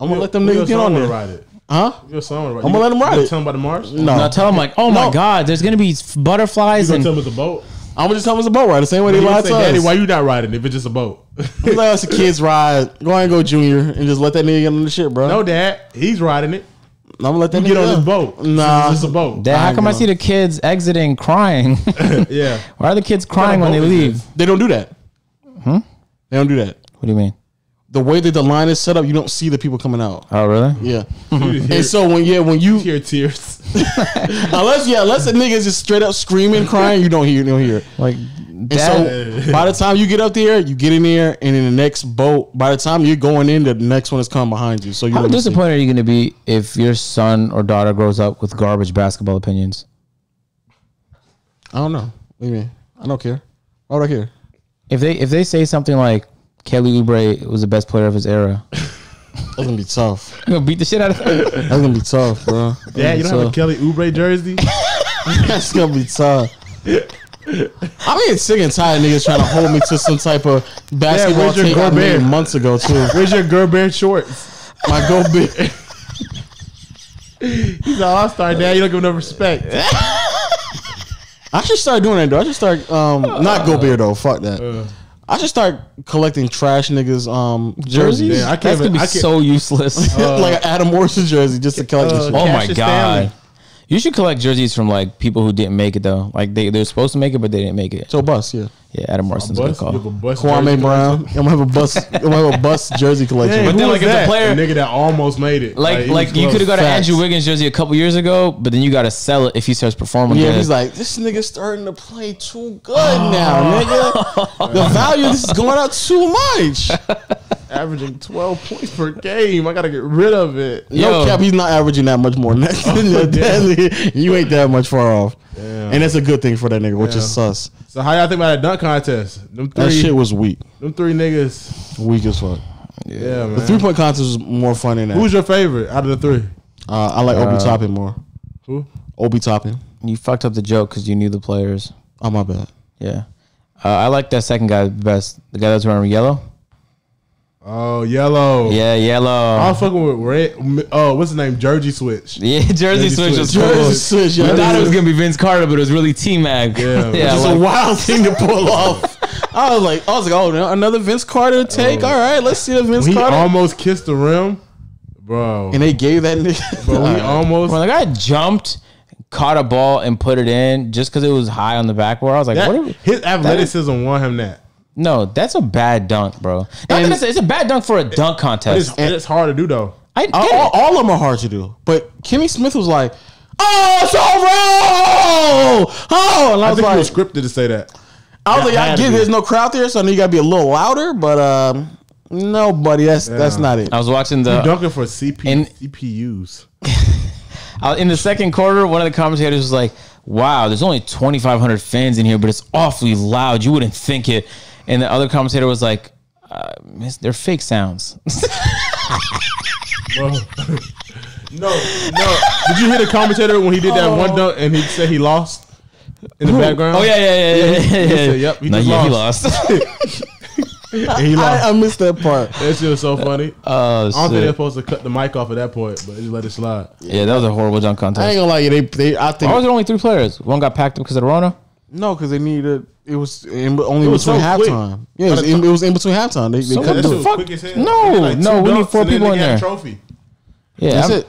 I'm gonna let them Who niggas get on wanna there, Ride it. Huh? Your son wanna ride. I'm gonna let him ride you it. Tell him about the marsh. No, Now tell him like, oh my No. god, there's gonna be butterflies You and gonna tell him it's a boat? I'm gonna just tell him it's a boat ride. The same way they You gonna lied say, to Daddy, us. why you not riding if it's just a boat? I'm like, it's kid's ride. Go ahead and go junior and just let that nigga get on the shit, bro. no, Dad, he's riding it. I'm gonna let that nigga get on go. this boat. Nah. it's just a boat. Dad, how I come I see the kids exiting crying? yeah. Why are the kids crying when they boat is leave? this? They don't do that. Hmm? They don't do that. What do you mean? The way that the line is set up, you don't see the people coming out. Oh, really? Yeah. You just hear, And so when yeah, when you you hear tears. unless yeah, unless a nigga is just straight up screaming, crying, you don't hear, you don't hear. Like, And dad, so by the time you get up there, you get in there, and in the next boat, by the time you're going in, the next one is coming behind you. So you how don't see. disappointed are you gonna be if your son or daughter grows up with garbage basketball opinions? I don't know. What do you mean? I don't care. Why would I care? If they if they say something like Kelly Oubre was the best player of his era. That's gonna be tough. I'm gonna beat the shit out of him. That's gonna be tough, bro. That's Yeah, you don't be have a Kelly Oubre jersey. That's gonna be tough. I'm getting sick and tired of niggas trying to hold me to some type of basketball where's your tape I made months ago too. Where's your Gerber shorts? My go big. He's an all star dad. You don't give him no respect. I should start doing that though. I should start um not go beer though. Fuck that. Uh. I should start collecting trash niggas um jerseys. Yeah, I can't That's gonna be I can't- so useless. like an Adam Morrison jersey just to collect uh, oh my god. Stanley. You should collect jerseys from like people who didn't make it though. Like they they're supposed to make it, but they didn't make it. So bus, yeah. Yeah, Adam Morrison's a good Bust, a call. Kwame Brown. I'm gonna have a bus. I'm gonna have a bus jersey collection. Dang, But who then, like, if the that? player- a nigga that almost made it, Like he like you could have got an Andrew Wiggins jersey a couple years ago, but then you got to sell it if he starts performing. Yeah, good. he's like, this nigga starting to play too good now, nigga. The value of this is going up too much. averaging 12 points per game. I gotta get rid of it. No Yo. cap, he's not averaging that much more. than that. you ain't that much far off, Damn. and that's a good thing for that nigga, which is sus. So how y'all think about that dunk contest? Them That shit was weak, them three niggas. weak as fuck. Yeah, man. The three point contest was more fun than that. Who's your favorite out of the three? uh, I like Obi Uh, Toppin more. Who? Obi Toppin. you fucked up the joke because you knew the players. Oh my bad. Yeah, uh, I like that second guy best. The guy that's wearing yellow. Oh, yellow. Yeah, yellow. I yellow. was fucking with red. Oh, what's his name? Jersey Switch. Yeah, Jersey Jersey Switch was cool. Jersey Switch, We yeah. thought it was gonna be Vince Carter, but it was really T Mac. Yeah, yeah. It's like- a wild thing to pull off. I was like, I was like, oh, another Vince Carter take. Oh. All right, let's see the Vince He Carter. almost kissed the rim, bro. and they gave that nigga. Bro, he almost. when the guy jumped, caught a ball, and put it in just because it was high on the backboard, I was like, that- what? Are we, his athleticism won him that. No, that's a bad dunk, bro. Not that And- it's, it's a bad dunk for a dunk It's, contest. it's hard to do though. I get all, all, all of them are hard to do. But Kenny Smith was like, oh, it's over. Oh, and I I was think like, he was scripted to say that. I was That like, I had to get there's no crowd there, so I know you gotta be a little louder. But um, no, buddy, that's that's not it. I was watching the Dunking for CP, in- CPUs. In the second quarter, one of the commentators was like, "Wow, there's only 2,500 fans in here, but it's awfully loud. You wouldn't think it." And the other commentator was like, uh, miss- "They're fake sounds." Bro. no, no. Did you hear the commentator when he did that one dunk and he said he lost in the background? oh yeah, yeah, yeah, yeah. yeah, yeah. said, "Yep, he no, just yeah, he lost." lost. And he lost. I, I missed that part. that shit was so funny. oh I don't think they're supposed to cut the mic off at that point, but they just let it slide. Yeah, that was a horrible dunk contest. I ain't gonna lie, you. They, they, I think Why was there only three players? One got packed up because of the Rona. No, because they needed. It was in, only It was between so quick. halftime. Yeah, it was, in, it was in between halftime. They, they So couldn't do the it. fuck? quick as hell. No, like no, we need four and then people they in got a there. Trophy. Yeah, That's I'm- it.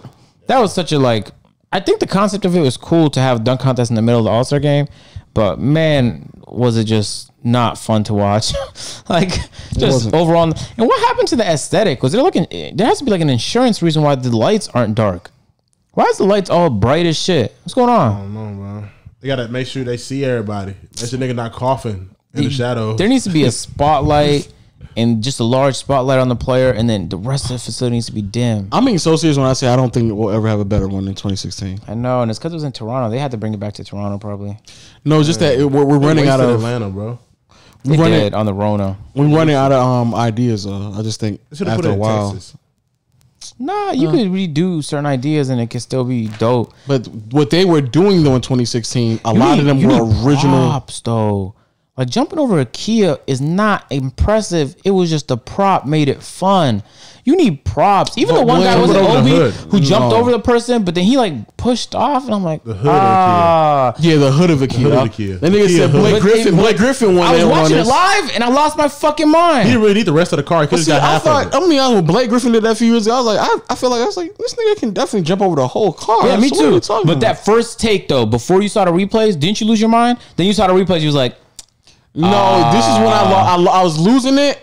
That was such a like. I think the concept of it was cool to have dunk contest in the middle of the All Star game, but man, was it just not fun to watch? like just overall. And what happened to the aesthetic? Was there like an? There has to be like an insurance reason why the lights aren't dark. Why is the lights all bright as shit? What's going I on? don't know, bro. They gotta make sure they see everybody. Make sure nigga not coughing in the shadows. There needs to be a spotlight and just a large spotlight on the player, and then the rest of the facility needs to be dim. I mean, so serious when I say I don't think we'll ever have a better one in 2016. I know, and it's because it was in Toronto. They had to bring it back to Toronto, probably. No, just that it, we're, we're running out of Atlanta, bro. We're running, on the Rona. we're running out of um ideas. Uh, I just think They should have put after it a in while. Texas. Nah, you could redo certain ideas and it could still be dope. But what they were doing though in 2016, a lot need- of them you were need original. props though. Like jumping over a Kia is not impressive. It was just the prop made it fun. You need props. Even the one guy when- was an Jumping the Obi who jumped No. over the person, but then he like pushed off, and I'm like, The hood of the ah. Yeah, the hood of a Kia. hood of the Kia. That nigga Kia said. Blake Griffin. Blake Griffin won I was watching it live and I lost my fucking mind. He didn't really need the rest of the car. He could have See, got I half thought, of it. I mean, I, when Blake Griffin did that a few years ago, I was like, I, I feel like I was like, this nigga can definitely jump over the whole car. yeah, me So too. But about? that first take though, before you saw the replays, didn't you lose your mind? Then you saw the replays, you was like, No, this is when I, lo- ah. I lo- I was losing it,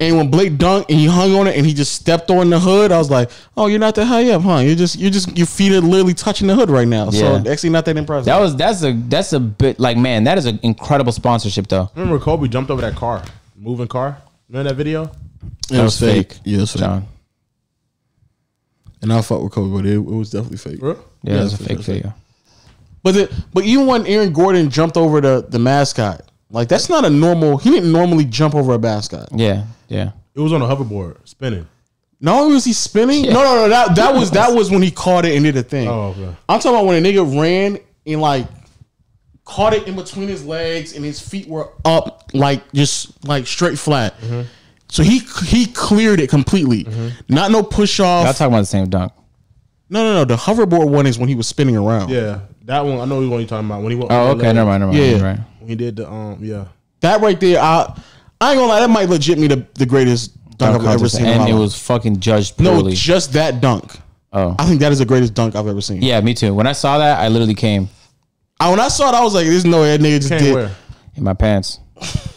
and when Blake dunked and he hung on it and he just stepped on the hood, I was like, "Oh, you're not that high up, huh? You're just you're just your feet are literally touching the hood right now." Yeah. So actually, not that impressive. that was that's a that's a bit like man, that is an incredible sponsorship though. Remember Kobe jumped over that car, moving car. Remember that video? it That was fake. Yeah, it was fake. John. And I fuck with Kobe, but it, it was definitely fake. Bro? Yeah, Yeah, it was a fake for sure. video. But the, but even when Aaron Gordon jumped over the the mascot, Like that's not a normal. He didn't normally jump over a basket. Yeah, yeah. It was on a hoverboard spinning. Not only was he spinning. No, no, no. That that was that was when he caught it and did a thing. Oh, okay. I'm talking about when a nigga ran and like caught it in between his legs and his feet were up like just like straight flat. Mm-hmm. So he he cleared it completely. Mm-hmm. Not no push Y'all off. talking about the same dunk. No, no, no. The hoverboard one is when he was spinning around. Yeah, that one. I know what you're talking about when he went. Oh, okay. leg, Never mind. Never mind. Yeah. Right. When he did the um, yeah. That right there, I I ain't gonna lie, that might legit me the, the greatest dunk, Dunk I've ever contest, seen. in and my it life. was fucking judged poorly. no, just that dunk. oh, I think that is the greatest dunk I've ever seen. yeah. Me too. When I saw that, I literally came I, when I saw it, I was like, "There's no way that nigga just Came did." where? in my pants.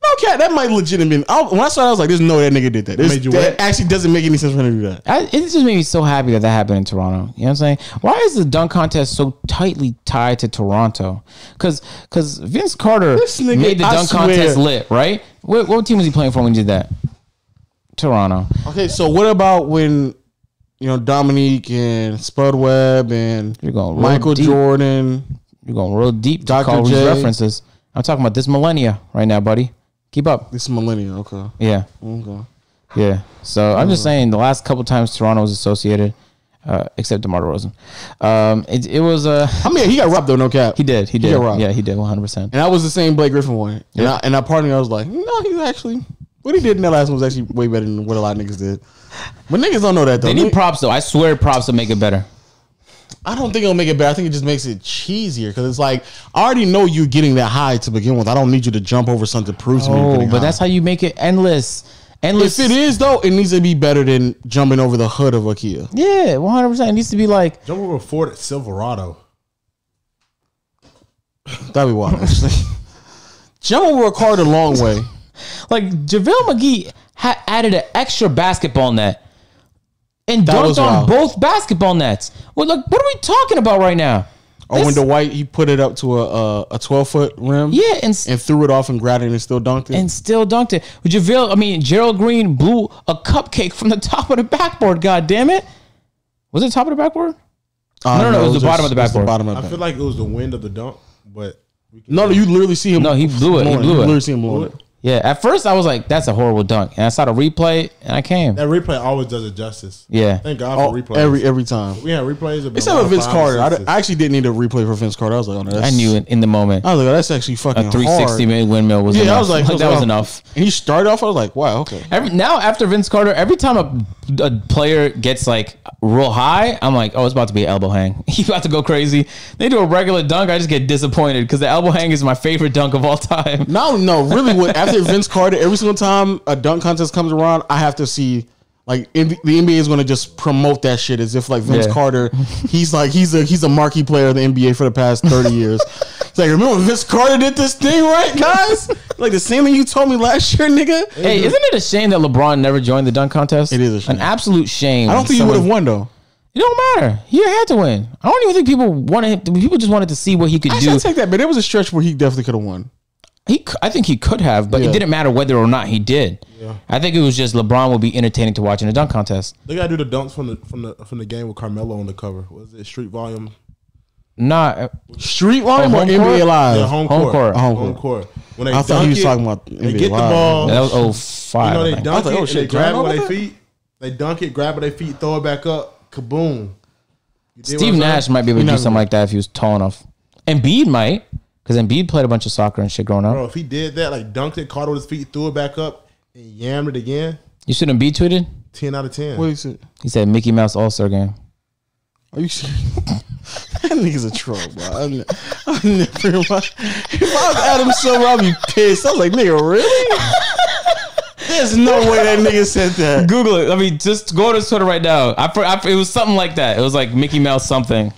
No cat, that might legit have. I, when I saw it, I was like, "There's no way that nigga did that." There's- made you that wet? actually doesn't make any sense for him to do that. I, it just made me so happy that that happened in Toronto. You know what I'm saying? Why is the dunk contest so tightly tied to Toronto? Because because Vince Carter nigga, made the I dunk swear. contest lit, right? What, what team was he playing for when he did that? Toronto. Okay, so what about when you know Dominique and Spud Webb and You're going Michael deep. Jordan? You're going real deep to Dr. call J. references. I'm talking about this millennia right now, buddy. Keep up. This is millennial. Okay, Yeah. okay. Yeah. So I'm just saying the last couple times Toronto was associated, uh, except DeMar DeRozan. Um, it, it was uh, I mean, he got robbed though, no cap. he did he did got robbed. yeah he did 100. percent And that was the same Blake Griffin one. And Yeah. I, and I part of me, I was like, no, he's actually what he did in that last one was actually way better than what a lot of niggas did. But niggas don't know that though. They need props though. I swear props to make it better. I don't think it'll make it better. I think it just makes it cheesier because it's like I already know you're getting that high to begin with. I don't need you to jump over something to prove to me. you're Oh, getting but high. that's how you make it endless. Endless. if it is though, it needs to be better than jumping over the hood of a Kia. Yeah, 100. percent It needs to be like Jump over a Ford Silverado. That'd be wild. Jump over a car the long way. like JaVale McGee ha- added an extra basketball net and That dunked on both basketball nets. Well, like what are we talking about right now? Or when This- the white he put it up to a a, a twelve foot rim. yeah, and and threw it off and grabbed it and still dunked it. and still dunked it. JaVale, I mean Gerald Green blew a cupcake from the top of the backboard. God damn it! Was it top of the backboard? Uh, no, no, it was the just- bottom of the just backboard. bottom of I the feel like it was the wind of the dunk, but we can No, no, you literally see him. No, he blew it. He blowing blew You it. literally see him blowing blew it. It. Yeah, at first I was like, "That's a horrible dunk," and I saw the replay and I came. That replay always does it justice. Yeah, Thank God Oh, for replays. every every time. we had replays. of Except for Vince Carter. I, I actually didn't need a replay for Vince Carter. I was like, oh, no, that's, I knew it in the moment. I was like, oh, that's actually fucking A 360 hard. minute windmill was Yeah, enough. I was like, I was that like, was oh. enough. And he started off. I was like, wow, okay. Every now after Vince Carter, every time a, a player gets like real high, I'm like, oh, it's about to be an elbow hang. He's about to go crazy. They do a regular dunk, I just get disappointed because the elbow hang is my favorite dunk of all time. No, no, really. What after Vince Carter, every single time a dunk contest comes around, I have to see like the NBA is going to just promote that shit as if like Vince Yeah. Carter, he's like he's a he's a marquee player of the NBA for the past thirty years. It's like remember Vince Carter did this thing, right, guys? like the same thing you told me last year, nigga. Hey, isn't it a shame that LeBron never joined the dunk contest? It is a shame. An absolute shame. I don't think he would have won though. It don't matter. He had to win. I don't even think people wanted. People just wanted to see what he could Actually, I do. take that, but there was a stretch where he definitely could have won. He, c- I think he could have, but Yeah. it didn't matter whether or not he did. I think it was just LeBron would be entertaining to watch in a dunk contest. They gotta do the dunks from the from the from the game with Carmelo on the cover. Was it Street Volume? Not uh, Street line Oh, or home NBA court? Live? Yeah, home, home court. court. Home Home court. court. When they I thought he dunk was it, talking about they NBA get the ball. that was You know they dunk thought, it oh, and shit, they grab it with their feet. They dunk it, grab it with their feet, throw it back up, kaboom. You dig what Steve Nash saying? might be able to do something like that if he was tall enough. Embiid might, because Embiid played a bunch of soccer and shit growing up. Bro, if he did that, like dunked it, caught it with his feet, threw it back up, and yammed it again, You should Embiid tweeted. ten out of ten. What is it? He said Mickey Mouse All Star game. Are you serious? that nigga's a troll, bro. I'm, I'm never. in my- If I was Adam Silver, I'd be pissed. I was like, nigga, really? There's no way that nigga said that. Google it. I mean, just go to Twitter right now. I, for- I, it was something like that. It was like Mickey Mouse something.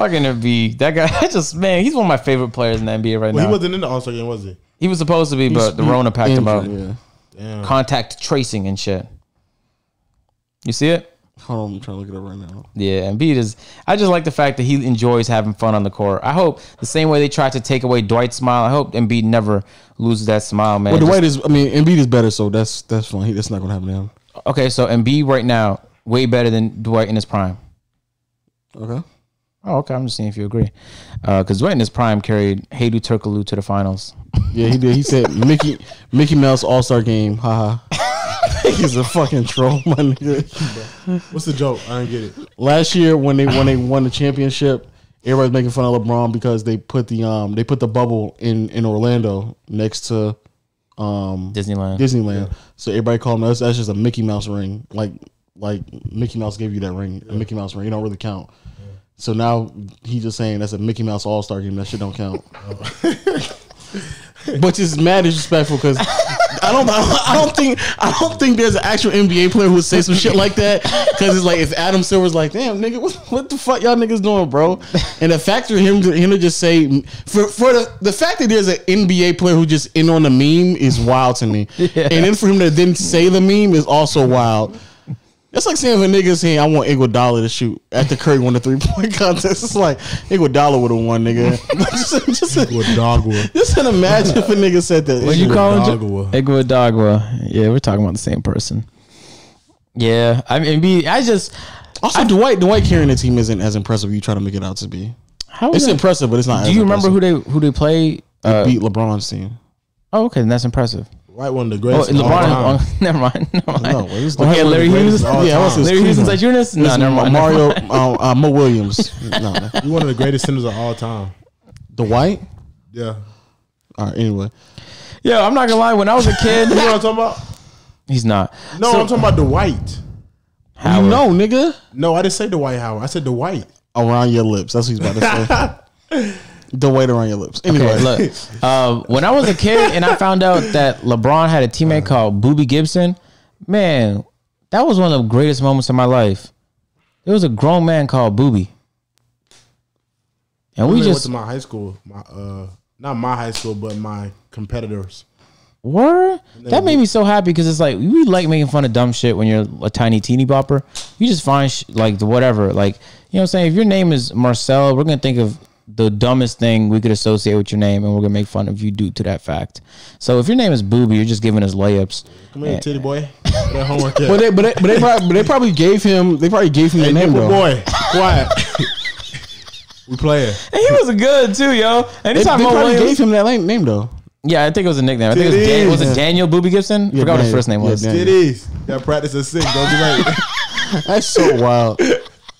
Fucking Embiid. That guy, I just man, he's one of my favorite players in the NBA right Well, now. he wasn't in the All Star game, was he? He was supposed to be, but the Rona packed him up. Yeah. Damn. Contact tracing and shit. You see it? Hold on, I'm trying to look it up right now. Yeah, Embiid is. I just like the fact that he enjoys having fun on the court. I hope the same way they tried to take away Dwight's smile. I hope Embiid never loses that smile, man. Well, Just- Dwight is. I mean, Embiid is better, so that's that's fine. He, that's not gonna happen to him. okay, so Embiid right now way better than Dwight in his prime. Okay. Oh, okay. I'm just seeing if you agree. Because Dwight in his prime carried Hedo Turkoglu to the finals. Yeah, he did. He said Mickey Mickey Mouse All Star Game. Haha. He's a fucking troll, my nigga. What's the joke? I didn't get it. Last year when they when they won the championship, everybody's making fun of LeBron because they put the um they put the bubble in in Orlando next to um Disneyland. Disneyland. So everybody called him that's, that's just a Mickey Mouse ring. Like like Mickey Mouse gave you that ring, a Mickey Mouse ring. You don't really count. So now he's just saying that's a Mickey Mouse All Star game. That shit don't count. but it's mad disrespectful because I don't, I don't think I don't think there's an actual NBA player who would say some shit like that because it's like if Adam Silver's like, damn nigga, what, what the fuck y'all niggas doing, bro? And the fact for him to him to just say for for the the fact that there's an NBA player who just in on the meme is wild to me, and then for him to then say the meme is also wild. That's like saying if a nigga saying I want Iguodala to shoot after Curry won the three point contest. It's like Iguodala would have won, nigga. just, just, With Dogwood. just imagine if a nigga said that. What you Iguodala. call him? Iguodala. Yeah, we're talking about the same person. Yeah, I mean, be I just Also, Dwight Dwight carrying the team isn't as impressive. as You try to make it out to be. how It's that- impressive, but it's not. Do as you remember impressive. who they who they play? Uh, beat LeBron's team? oh, okay, then that's impressive. White one of the Oh, greatest. all LeBron. oh, never mind. Never mind. No, it was Oh, yeah, one of the Larry Hughes. Yeah, was his Larry Hughes and. Zydrunas? No, never mind. never Mario mind. uh, uh, Mo Williams. No, no. You're one of the greatest centers of all time. Dwight. Yeah. All right. Anyway, Yeah, I'm not gonna lie. When I was a kid, You know what I'm talking about? he's not. No, So- I'm talking about Dwight. Howard. you know, nigga, No, I didn't say Dwight Howard. I said Dwight. around your lips. That's what he's about to say. Dwight around your lips. Anyway, Okay, look. Uh, when I was a kid and I found out that LeBron had a teammate called Booby Gibson, man, that was one of the greatest moments of my life. There was a grown man called Booby, and we We went to my high school. My uh, not my high school, but my competitors. were that made me so happy because it's like we like making fun of dumb shit when you're a tiny teeny bopper. You just find sh- like the whatever, like you know what I'm saying. If your name is Marcel, we're gonna think of the dumbest thing we could associate with your name, and we're gonna make fun of you due to that fact. So if your name is Booby, you're just giving us layups. Come here, eh. titty boy. That homework at? but they, but they, but they, probably, but they probably gave him. They probably gave him hey, the name nipple though. boy, quiet. we playing. And he was good too, yo. They, Anytime they Mo probably Williams, gave him that name, name though. yeah, I think it was a nickname. I think it was, Dan, was it Daniel Booby Gibson? I forgot what his first name was. Daniel. Titties. Got practice at six. Don't be late. That's so wild.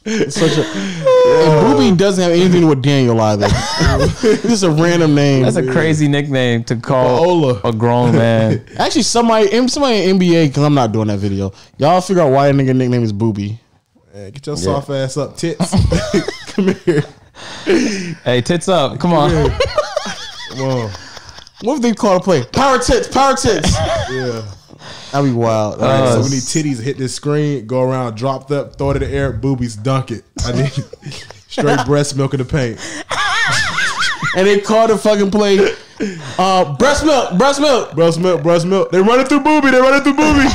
It's such a and Booby doesn't have anything with Daniel either. it's just a random name. That's a crazy nickname to call Paola. a grown man. Actually, somebody, somebody in NBA, because I'm not doing that video. Y'all figure out why that nigga nickname is Booby. Man, get your soft ass up, tits. Come here. hey, tits up. Come on. Come on. What if they call a play? Power tits, power tits. Yeah. That'd be wild. All right, Uh, so we need titties hit this screen, go around, dropped up, throw it in the air, boobies, dunk it. I need straight breast milk in the paint. and they call the fucking play. Uh, breast milk, breast milk. Breast milk, breast milk. They running through booby. They running through booby.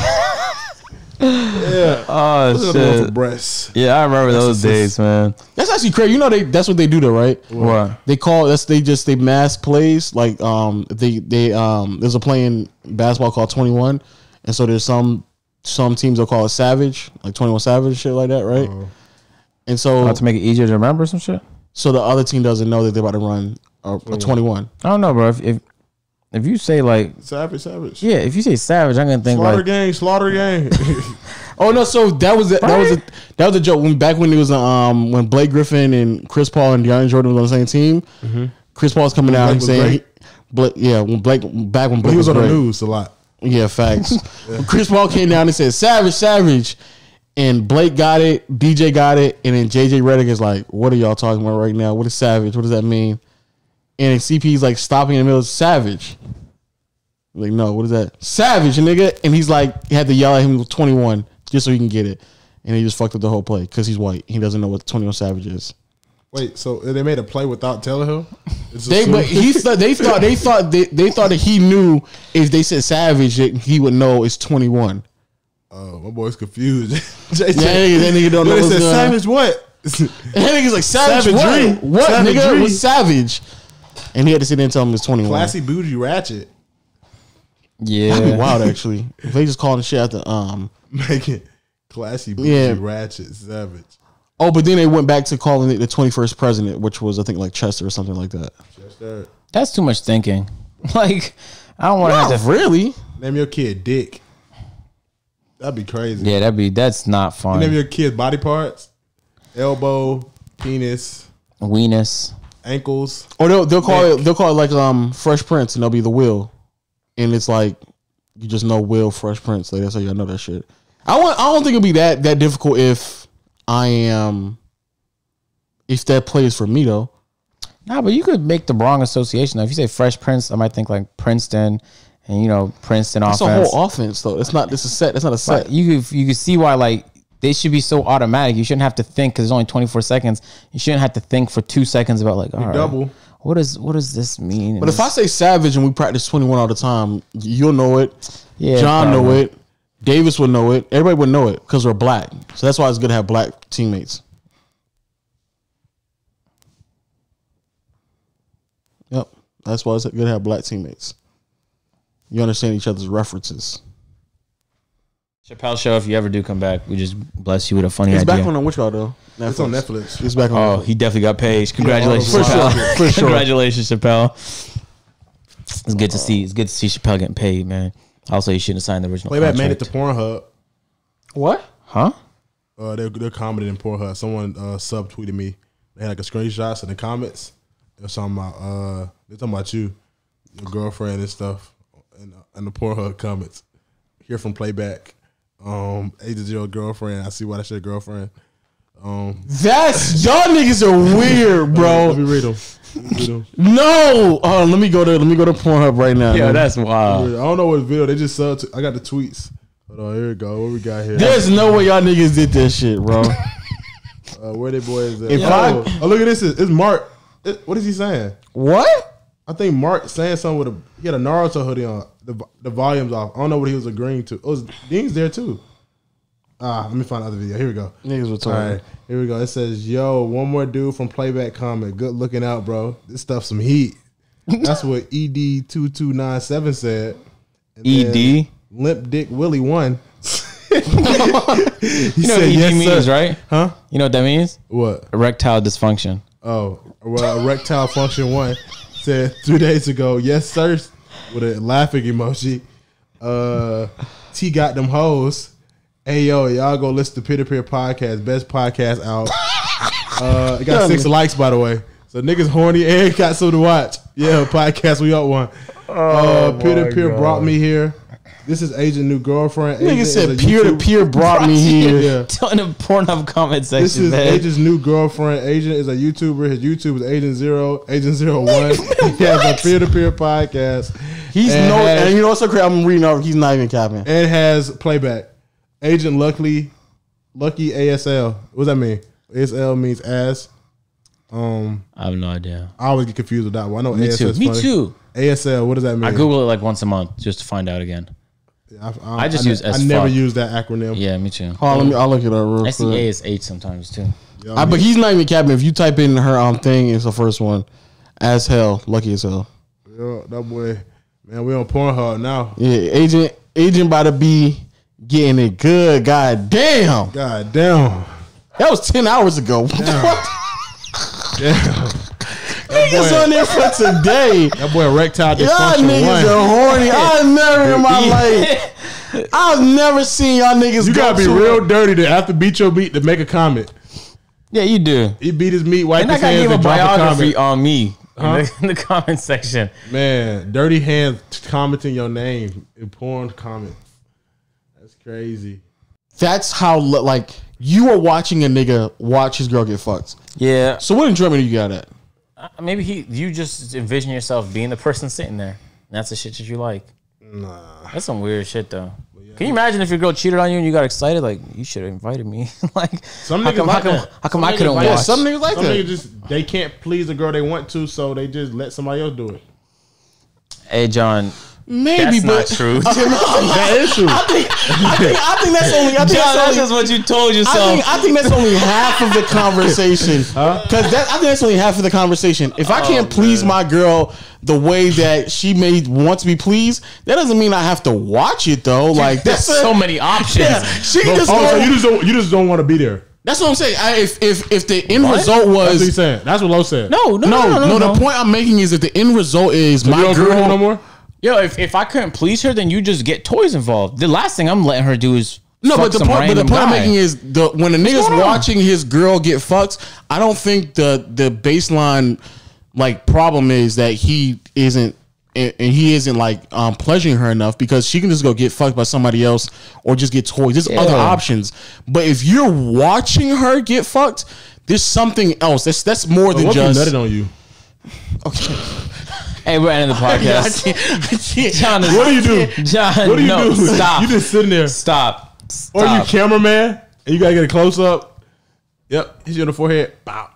yeah. Oh What's another for shit. breasts? Yeah, I remember those days, man. That's actually crazy. You know they that's what they do though, right? What? They call that's they just they mass plays like um they they um there's a play in basketball called 21 and so there's some some teams will call it savage like 21 savage shit like that right and so About to make it easier to remember some shit. so the other team doesn't know that they're about to run a, a 21 I don't know, bro. If, if if you say like Savage, savage. yeah, if you say savage, I'm gonna think Slaughter like gang, slaughter gang. oh no so that was a, that was a, that was a joke when back when it was um when Blake Griffin and Chris Paul and DeAndre Jordan was on the same team Chris Paul's coming out Blake and saying great. he, Blake, yeah when Blake back when Blake he was on the great. news a lot. Yeah, facts. Chris Paul came down and said, Savage, Savage. And Blake got it, DJ got it, and then JJ Redick is like, What are y'all talking about right now? What is Savage? What does that mean? And CP's like stopping in the middle of Savage. Like, no, what is that? Savage, nigga. And he's like, he had to yell at him with 21 just so he can get it. And he just fucked up the whole play because he's white. He doesn't know what 21 Savage is. Wait, so they made a play without telling him? They but he thought they thought they thought they, they thought that he knew if they said Savage that he would know it's 21. Oh, my boy's confused. JJ, Yeah, that nigga- that nigga don't know They what's said going savage what? That nigga's like savage. Savagery. What? What Savagery. nigga? It was savage. And he had to sit there and tell him it's twenty one. Classy bougie ratchet. yeah. That'd be wild actually. If they just calling shit after um Make it classy bougie Yeah. ratchet savage. Oh, but then they went back to calling it the 21st president, which was I think like Chester or something like that. Just that. That's too much thinking. Like, I don't want to have to. really. Name your kid Dick. That'd be crazy. Yeah, that'd be that's not fun. Name your kid body parts: elbow, penis, Weenus. ankles. Or they'll they'll call Nick. it they'll call it like um Fresh Prince and they'll be the Will, and it's like you just know Will Fresh Prince. Like that's how y'all know that shit. I want I don't think it'd be that that difficult if I am if that plays for me though. Nah, but you could make the wrong association. If you say Fresh Prince, I might think like Princeton, and you know Princeton It's offense. It's a whole offense though. It's not. It's a set. It's not a set. But you could you could see why like they should be so automatic. You shouldn't have to think because there's only 24 seconds. You shouldn't have to think for two seconds about like all right, double. What does what does this mean? But if I say Savage and we practice twenty one all the time, you'll know it. Yeah, John know it. Davis would know it. Everybody would know it because we're black. So that's why it's good to have black teammates. Yep, that's why it's good to have black teammates. You understand each other's references. Chappelle show, if you ever do come back, we just bless you with a funny It's idea. back on which y'all though? It's on Netflix. It's back on. Oh, he definitely got paid. Congratulations, for sure, Chappelle. for sure. Congratulations, Chappelle. It's good to see. It's good to see Chappelle getting paid, man. Also, you shouldn't have signed the original Playback made it to Pornhub. What? huh? Uh, they're they're commenting in Pornhub. Someone uh, subtweeted me. They had like a screenshots in the comments. They're talking about uh, they're talking about you, your girlfriend and stuff, in, uh, in the Pornhub comments. Hear from playback. Um, age is your girlfriend. I see why that's your girlfriend. Um, That's y'all niggas are weird, bro. let me read them. Let me read 'em. No. Oh, let me go to let me go to Pornhub right now. Yeah, man. that's wild. I don't know what video. They just sub. I got the tweets. Hold on, here we go. What we got here? There's no way y'all niggas did that shit, bro. Uh, where they boys at? If oh, I- oh, look at this. It's Mark. It- what is he saying? what? I think Mark saying something with a he had a Naruto hoodie on. The the volume's off. I don't know what he was agreeing to. Oh, was Dean's there too. Ah, let me find another video. Here we go. Niggas were talking. right, here we go. It says, "Yo, one more dude from Playback comment. Good looking out, bro. This stuff some heat." That's what ED two two nine seven said. And ED. Limp Dick Willie one. You know what ED means, right? Huh? You know what that means? What? Erectile dysfunction. Oh, well, erectile function one said two days ago, yes, sir, with a laughing emoji. Uh, T got them hoes. Hey, yo, y'all go listen to Peer to Peer Podcast, best podcast out. Uh, it got six likes, by the way. So niggas horny and got something to watch. Yeah, podcast, we up one. uh, Peer to Peer brought me here. This is Agent New Girlfriend. Nigga is said peer to peer brought me here. Yeah. In the Pornhub comment section, This is man. Agent's new girlfriend. Agent is a YouTuber. His YouTube is Agent Zero, Agent Zero One. he has a peer to peer podcast. He's and no, has, and you know what's so crazy? I'm reading over. He's not even capping. and has playback. Agent Luckily, Lucky ASL. What does that mean? ASL means ass. Um, I have no idea. I always get confused with that one. I know Me ASL too. is Me funny. too. ASL. What does that mean? I Google it like once a month just to find out again. I, I just ne- use as I never fuck. use that acronym. Yeah, me too. Hold on, let me. I'll look it up real I see A quick. is H sometimes too. Yeah, I, but he's not even capping. If you type in her um thing, it's the first one. As hell, lucky as hell. yeah, that boy, man, we on Pornhub now. Yeah, agent, agent by the be getting it good. God damn, God damn. that was ten hours ago. What? Damn. Niggas boy- on there for today. That boy erectile Y'all niggas one. are horny. I never in my life. I've never seen y'all niggas. You go gotta be to real dirty to have to beat your beat to make a comment. Yeah, you do. He beat his meat, wiped And I his gotta hands, give a and dropped a biography comment. on me in, the, in the comment section. Man, dirty hands commenting your name in porn comments. That's crazy. That's how like you are watching a nigga watch his girl get fucked. Yeah, So what enjoyment do you got at? Uh, maybe he. You just envision yourself being the person sitting there. And that's the shit that you like. Nah. That's some weird shit though. Can you imagine if your girl cheated on you and you got excited? Like you should have invited me. like Some how come, like how come, how come Some I couldn't like watch? that. Some niggas like Some that. niggas just they can't please the girl they want to, so they just let somebody else do it. Hey John, Maybe, that's but not true. That is true. I think, I think I think that's only. I think John, that's only, what you told I yourself. think, I think that's only half of the conversation. Because that I think that's only half of the conversation. If I oh, can't please my girl the way that she may want to be pleased, that doesn't mean I have to watch it though. Like There's so many options. Yeah, she just Oh, so you just don't you just don't want to be there. That's what I'm saying. I, if if if the end What? result That's what was. That's what Lo said. No, no, no, no, no, no. The point I'm making is that the end result is my don't agree with him girl. no more. Yo, if, if I couldn't please her, then you just get toys involved. The last thing I'm letting her do is No, fuck but the some point, but the point I'm making is the when a nigga's watching his girl get fucked, I don't think the the baseline like problem is that he isn't and and he isn't like um pleasuring her enough because she can just go get fucked by somebody else or just get toys. There's other options. But if you're watching her get fucked, there's something else. That's that's more than What if he just nutted on you? okay. Hey, we're ending the I podcast. can't, I can't. John is, What do you do? John, What do you no, do? Stop. You just sitting there, stop. or you Stop. cameraman, and you gotta get a close up. Yep, hit you on the forehead. Bow.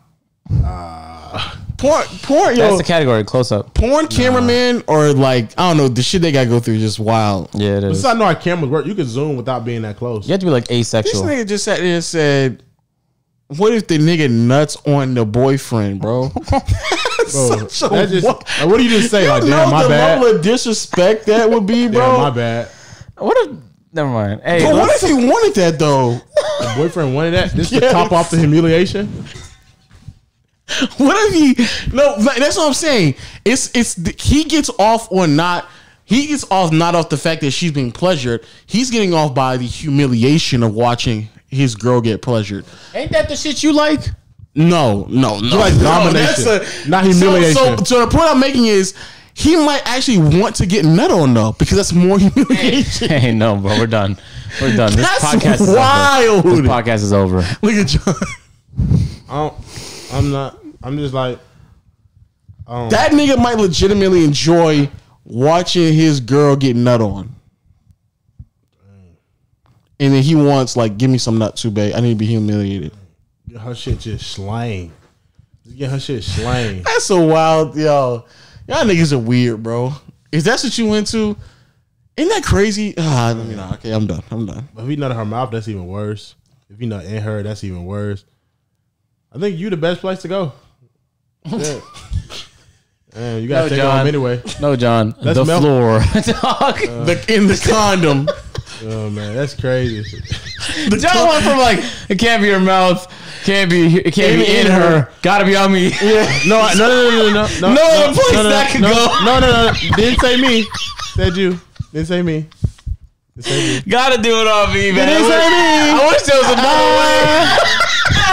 porn porn That's yo the category. Close up. porn cameraman or like I don't know the shit they gotta go through is just wild. Yeah, it This is. is how I know how cameras work. You can zoom without being that close. You have to be like asexual. This nigga just sat there and said, "What if the nigga nuts on the boyfriend, bro?" Bro, Such a that just, what- like, what do you just say? You Like, damn, my the bad. level of disrespect that would be, Damn, bro. my bad. What if? Never mind. Hey, but what if he wanted that though? The boyfriend wanted that. This to Yes. top off the humiliation. What if he? No, that's what I'm saying. It's it's he gets off or not. He gets off not off the fact that she's being pleasured. He's getting off by the humiliation of watching his girl get pleasured. ain't that the shit you like? No, no, no. You like No, domination, that's not So, humiliation. so, so the point I'm making is he might actually want to get nut on though because that's more humiliation. Hey, no, bro. We're done. We're done. This That's podcast wild. is over. This podcast is over. Look at John. I don't, I'm not. I'm just like. That nigga might legitimately enjoy watching his girl get nut on. And then he wants like, give me some nut too, babe. I need to be humiliated. Get her shit just slain. Just get her shit slain. That's so wild, yo. Y'all niggas are weird, bro. Is that what you into? Isn't that crazy? Ah, let me know. Okay, I'm done. I'm done. If he nut in her mouth, that's even worse. If he nut in her, that's even worse. I think you the best place to go. Yeah. Man, you gotta No, take John. home anyway. No, John. That's the Mel- floor. Dog. The, in the condom. Oh man, that's crazy. the John went from like it can't be your mouth, can't be it can't be in her, gotta be on me. Yeah. No, I- no, no, no, no, no, no. No other place that could no, go. No, no, no, no. Didn't say me. Said you. Didn't say me. Didn't say me. Gotta do it on me, man. didn't say me. I wish there was another way.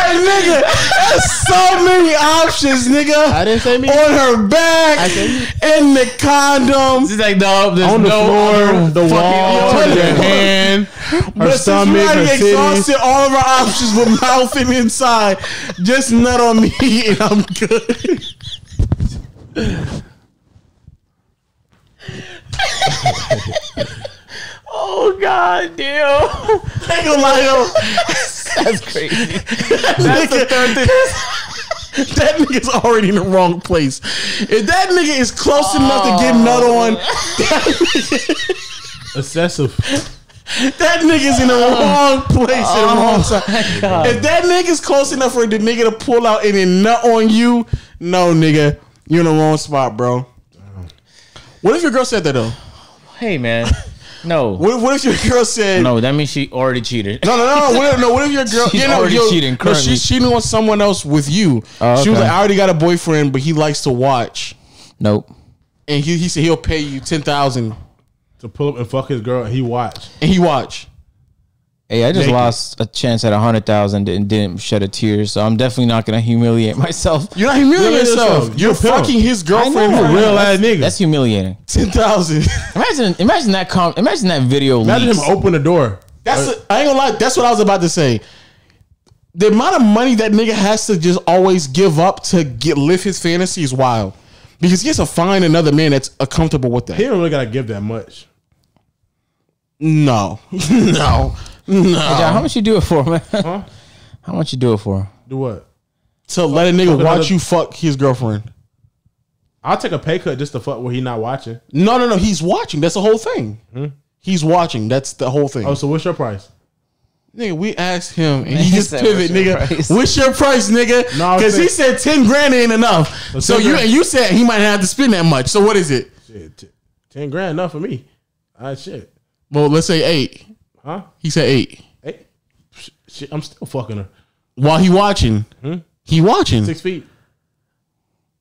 Hey, nigga, there's so many options, nigga. I didn't say me. on her back, I said- in the condom. She's like, no, there's On the no floor, the wall, alternative. your hand, her But since we stomach, her titties. exhausted all of our options with mouth and inside, just nut on me and I'm good. Oh god, damn. Ain't gonna lie, yo. That's crazy. That's the third thing. that nigga's already in the wrong place. If that nigga is close enough to get nut on, Excessive. that nigga's in the wrong place at the oh wrong time. God. If that nigga's close enough for the nigga to pull out and then nut on you, no nigga, you're in the wrong spot, bro. What if your girl said that though? Hey man. No. What if, what if your girl said No, that means she already cheated. No, no, no, no. What if, no, what if your girl? She's you know, already yo, cheating No, currently. she's cheating on someone else with you. Oh, She was like, I already got a boyfriend, but he likes to watch, Nope. and he, he said he'll pay you ten thousand, To pull up and fuck his girl and he watch. and he watch. Hey, I just Naked. lost a chance at a hundred thousand and didn't shed a tear, so I'm definitely not gonna humiliate myself. You're not humiliating Humiliate yourself. yourself. You're You're fucking his girlfriend. I know, for Real real. ass nigga. That's humiliating. Ten thousand. Imagine, imagine that. Com- imagine that video. Imagine leaks. him open the door. That's I ain't gonna lie. That's what I was about to say. The amount of money that nigga has to just always give up to get live his fantasy is wild. Because he has to find another man that's uh, comfortable with that. He don't really gotta give that much. No, no, John, how much you do it for, man? Huh? How much you do it for? Do what? To let a nigga watch another- you fuck his girlfriend. I'll take a pay cut just to fuck where he not watching. No, no, no. He's watching. That's the whole thing. Hmm? He's watching. That's the whole thing. Oh, so what's your price? Nigga, we asked him and he he just said, pivot, nigga. price?" What's your price, nigga? No, Because he said ten grand ain't enough. But So you grand- and you said he might have to spend that much. So what is it? Shit, t- ten grand enough for me. All right, shit. Well, let's say eight. Huh? He said eight. Hey, sh- shit, I'm still fucking her. while he watching. Hmm? He watching. Six feet.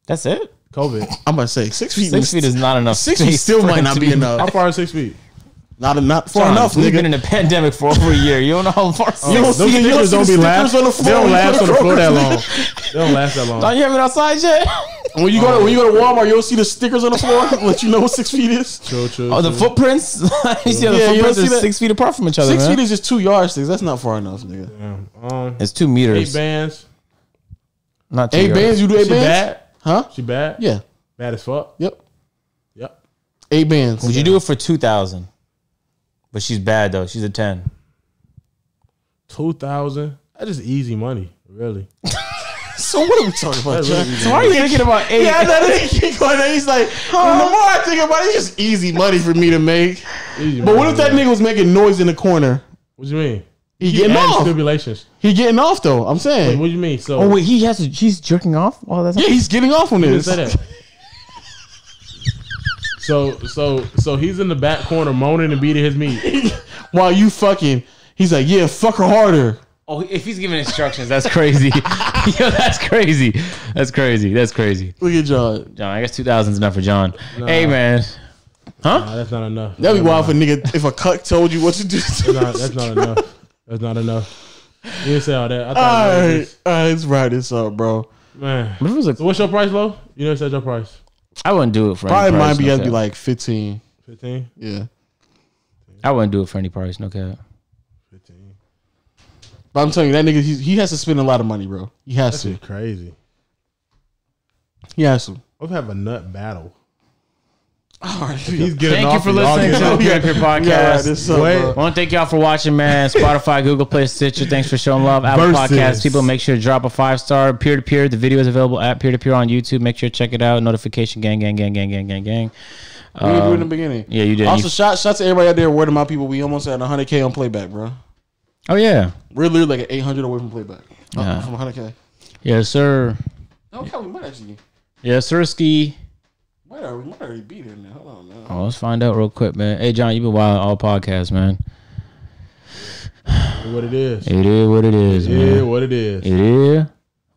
That's it. COVID. I'm about to say six feet. Six feet is not enough. Six feet space still for might him not to be enough. How far is six feet? Not enough. far John, enough, We've nigga. been in a pandemic for over a year. You don't know how far. Oh, you don't Those see the- you don't stickers see don't the be last. stickers on the floor They don't you last go on to the floor that long. They don't last that long. Don't you have it outside yet? When you go to, when you go to Walmart, you don't see the stickers on the floor. let you know what six feet is. True, true. Oh, the true. footprints. you see how the Yeah, you don't footprints see are that? six feet apart from each other. Six man. feet is just two yardsticks. That's not far enough, nigga. Um, It's two eight meters. bands. Not two Eight yards. bands. You do eight She bands? bad. Huh? She bad. Yeah. Bad as fuck. Yep. Yep. Eight bands. Would you do it for two thousand? But she's bad though. She's a ten. Two thousand. That's just easy money, really. So what are we talking about, That's really John? Why are you thinking about eight? Yeah, that he keep going. on. He's like, the more I think about it, it's just easy money for me to make. Easy But what money, if that yeah. nigga was making noise in the corner? What do you mean? He You getting adding off. Stipulations. He getting off though. I'm Wait, saying. what do you mean? So Oh wait, he has to. He's jerking off. Oh, that's Yeah, he's getting off on Who this. said that? so so so he's in the back corner moaning and beating his meat. While you fucking, he's like, yeah, fuck her harder. Oh, if he's giving instructions, that's crazy. Yo, that's crazy. That's crazy. That's crazy. Look at John. John, I guess two thousand is enough for John. Hey man, Huh? Nah, that's not enough. That'd be wild if a nigga, if a cuck told you what to do. That's not, that's not enough. That's not enough. You didn't say all that. I All thought it was. All right, let's write this up, bro. man. what if it was a, So what's your price, low? You never said your price. I wouldn't do it for Probably any price. mine be no has to be like 15. Fifteen. Yeah. I wouldn't do it for any price. No cap. Fifteen. But I'm telling you, that nigga, he, he has to spend a lot of money, bro. He has That's to. crazy. He has to. We'll have a nut battle. All right. He's getting Thank you off for y'all listening to the off. Peer to Peer Podcast. Yeah, right, this up, I want to thank y'all for watching, man. Spotify, Google Play, Stitcher. Thanks for showing love. Apple Versus. Podcasts. People, make sure to drop a five star. Peer to peer. The video is available at peer to peer on YouTube. Make sure to check it out. Notification gang, gang, gang, gang, gang, gang, gang. We didn't do it in the Um, beginning. yeah, you did. Also, You- shout, shout to everybody out there, word of my people. We almost at 100K on playback, bro. Oh yeah, We're literally like 800 away from playback. Uh, Yeah. From 100K. yes sir. Okay, we might actually. Yes sir. Ski. Might already, we might already beat it now. Hold on, man. Oh, let's find out real quick, man. Hey John, you've been wild all podcasts, man. What it is. It is what it is, Yeah, man. what it is. It is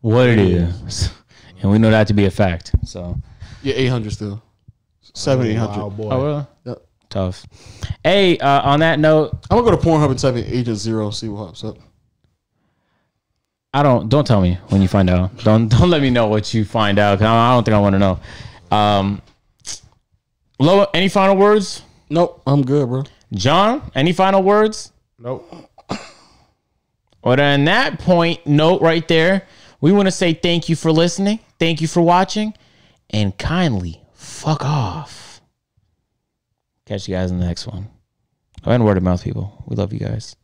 what it It is, and we know that to be a fact. So. Yeah, 800 still. Seven, 800. Wow, boy. Oh, really? Yep. Tough. Hey, uh, on that note, I'm gonna go to Pornhub and type in Agent Zero, see what pops up. I don't don't tell me when you find out. Don't don't let me know what you find out. 'cause I I don't think I want to know. Um, Low, any final words? Nope, I'm good, bro. John, any final words? Nope. Well, then that point note right there, we want to say thank you for listening, thank you for watching, and kindly fuck off. Catch you guys in the next one. And word of mouth, people. We love you guys.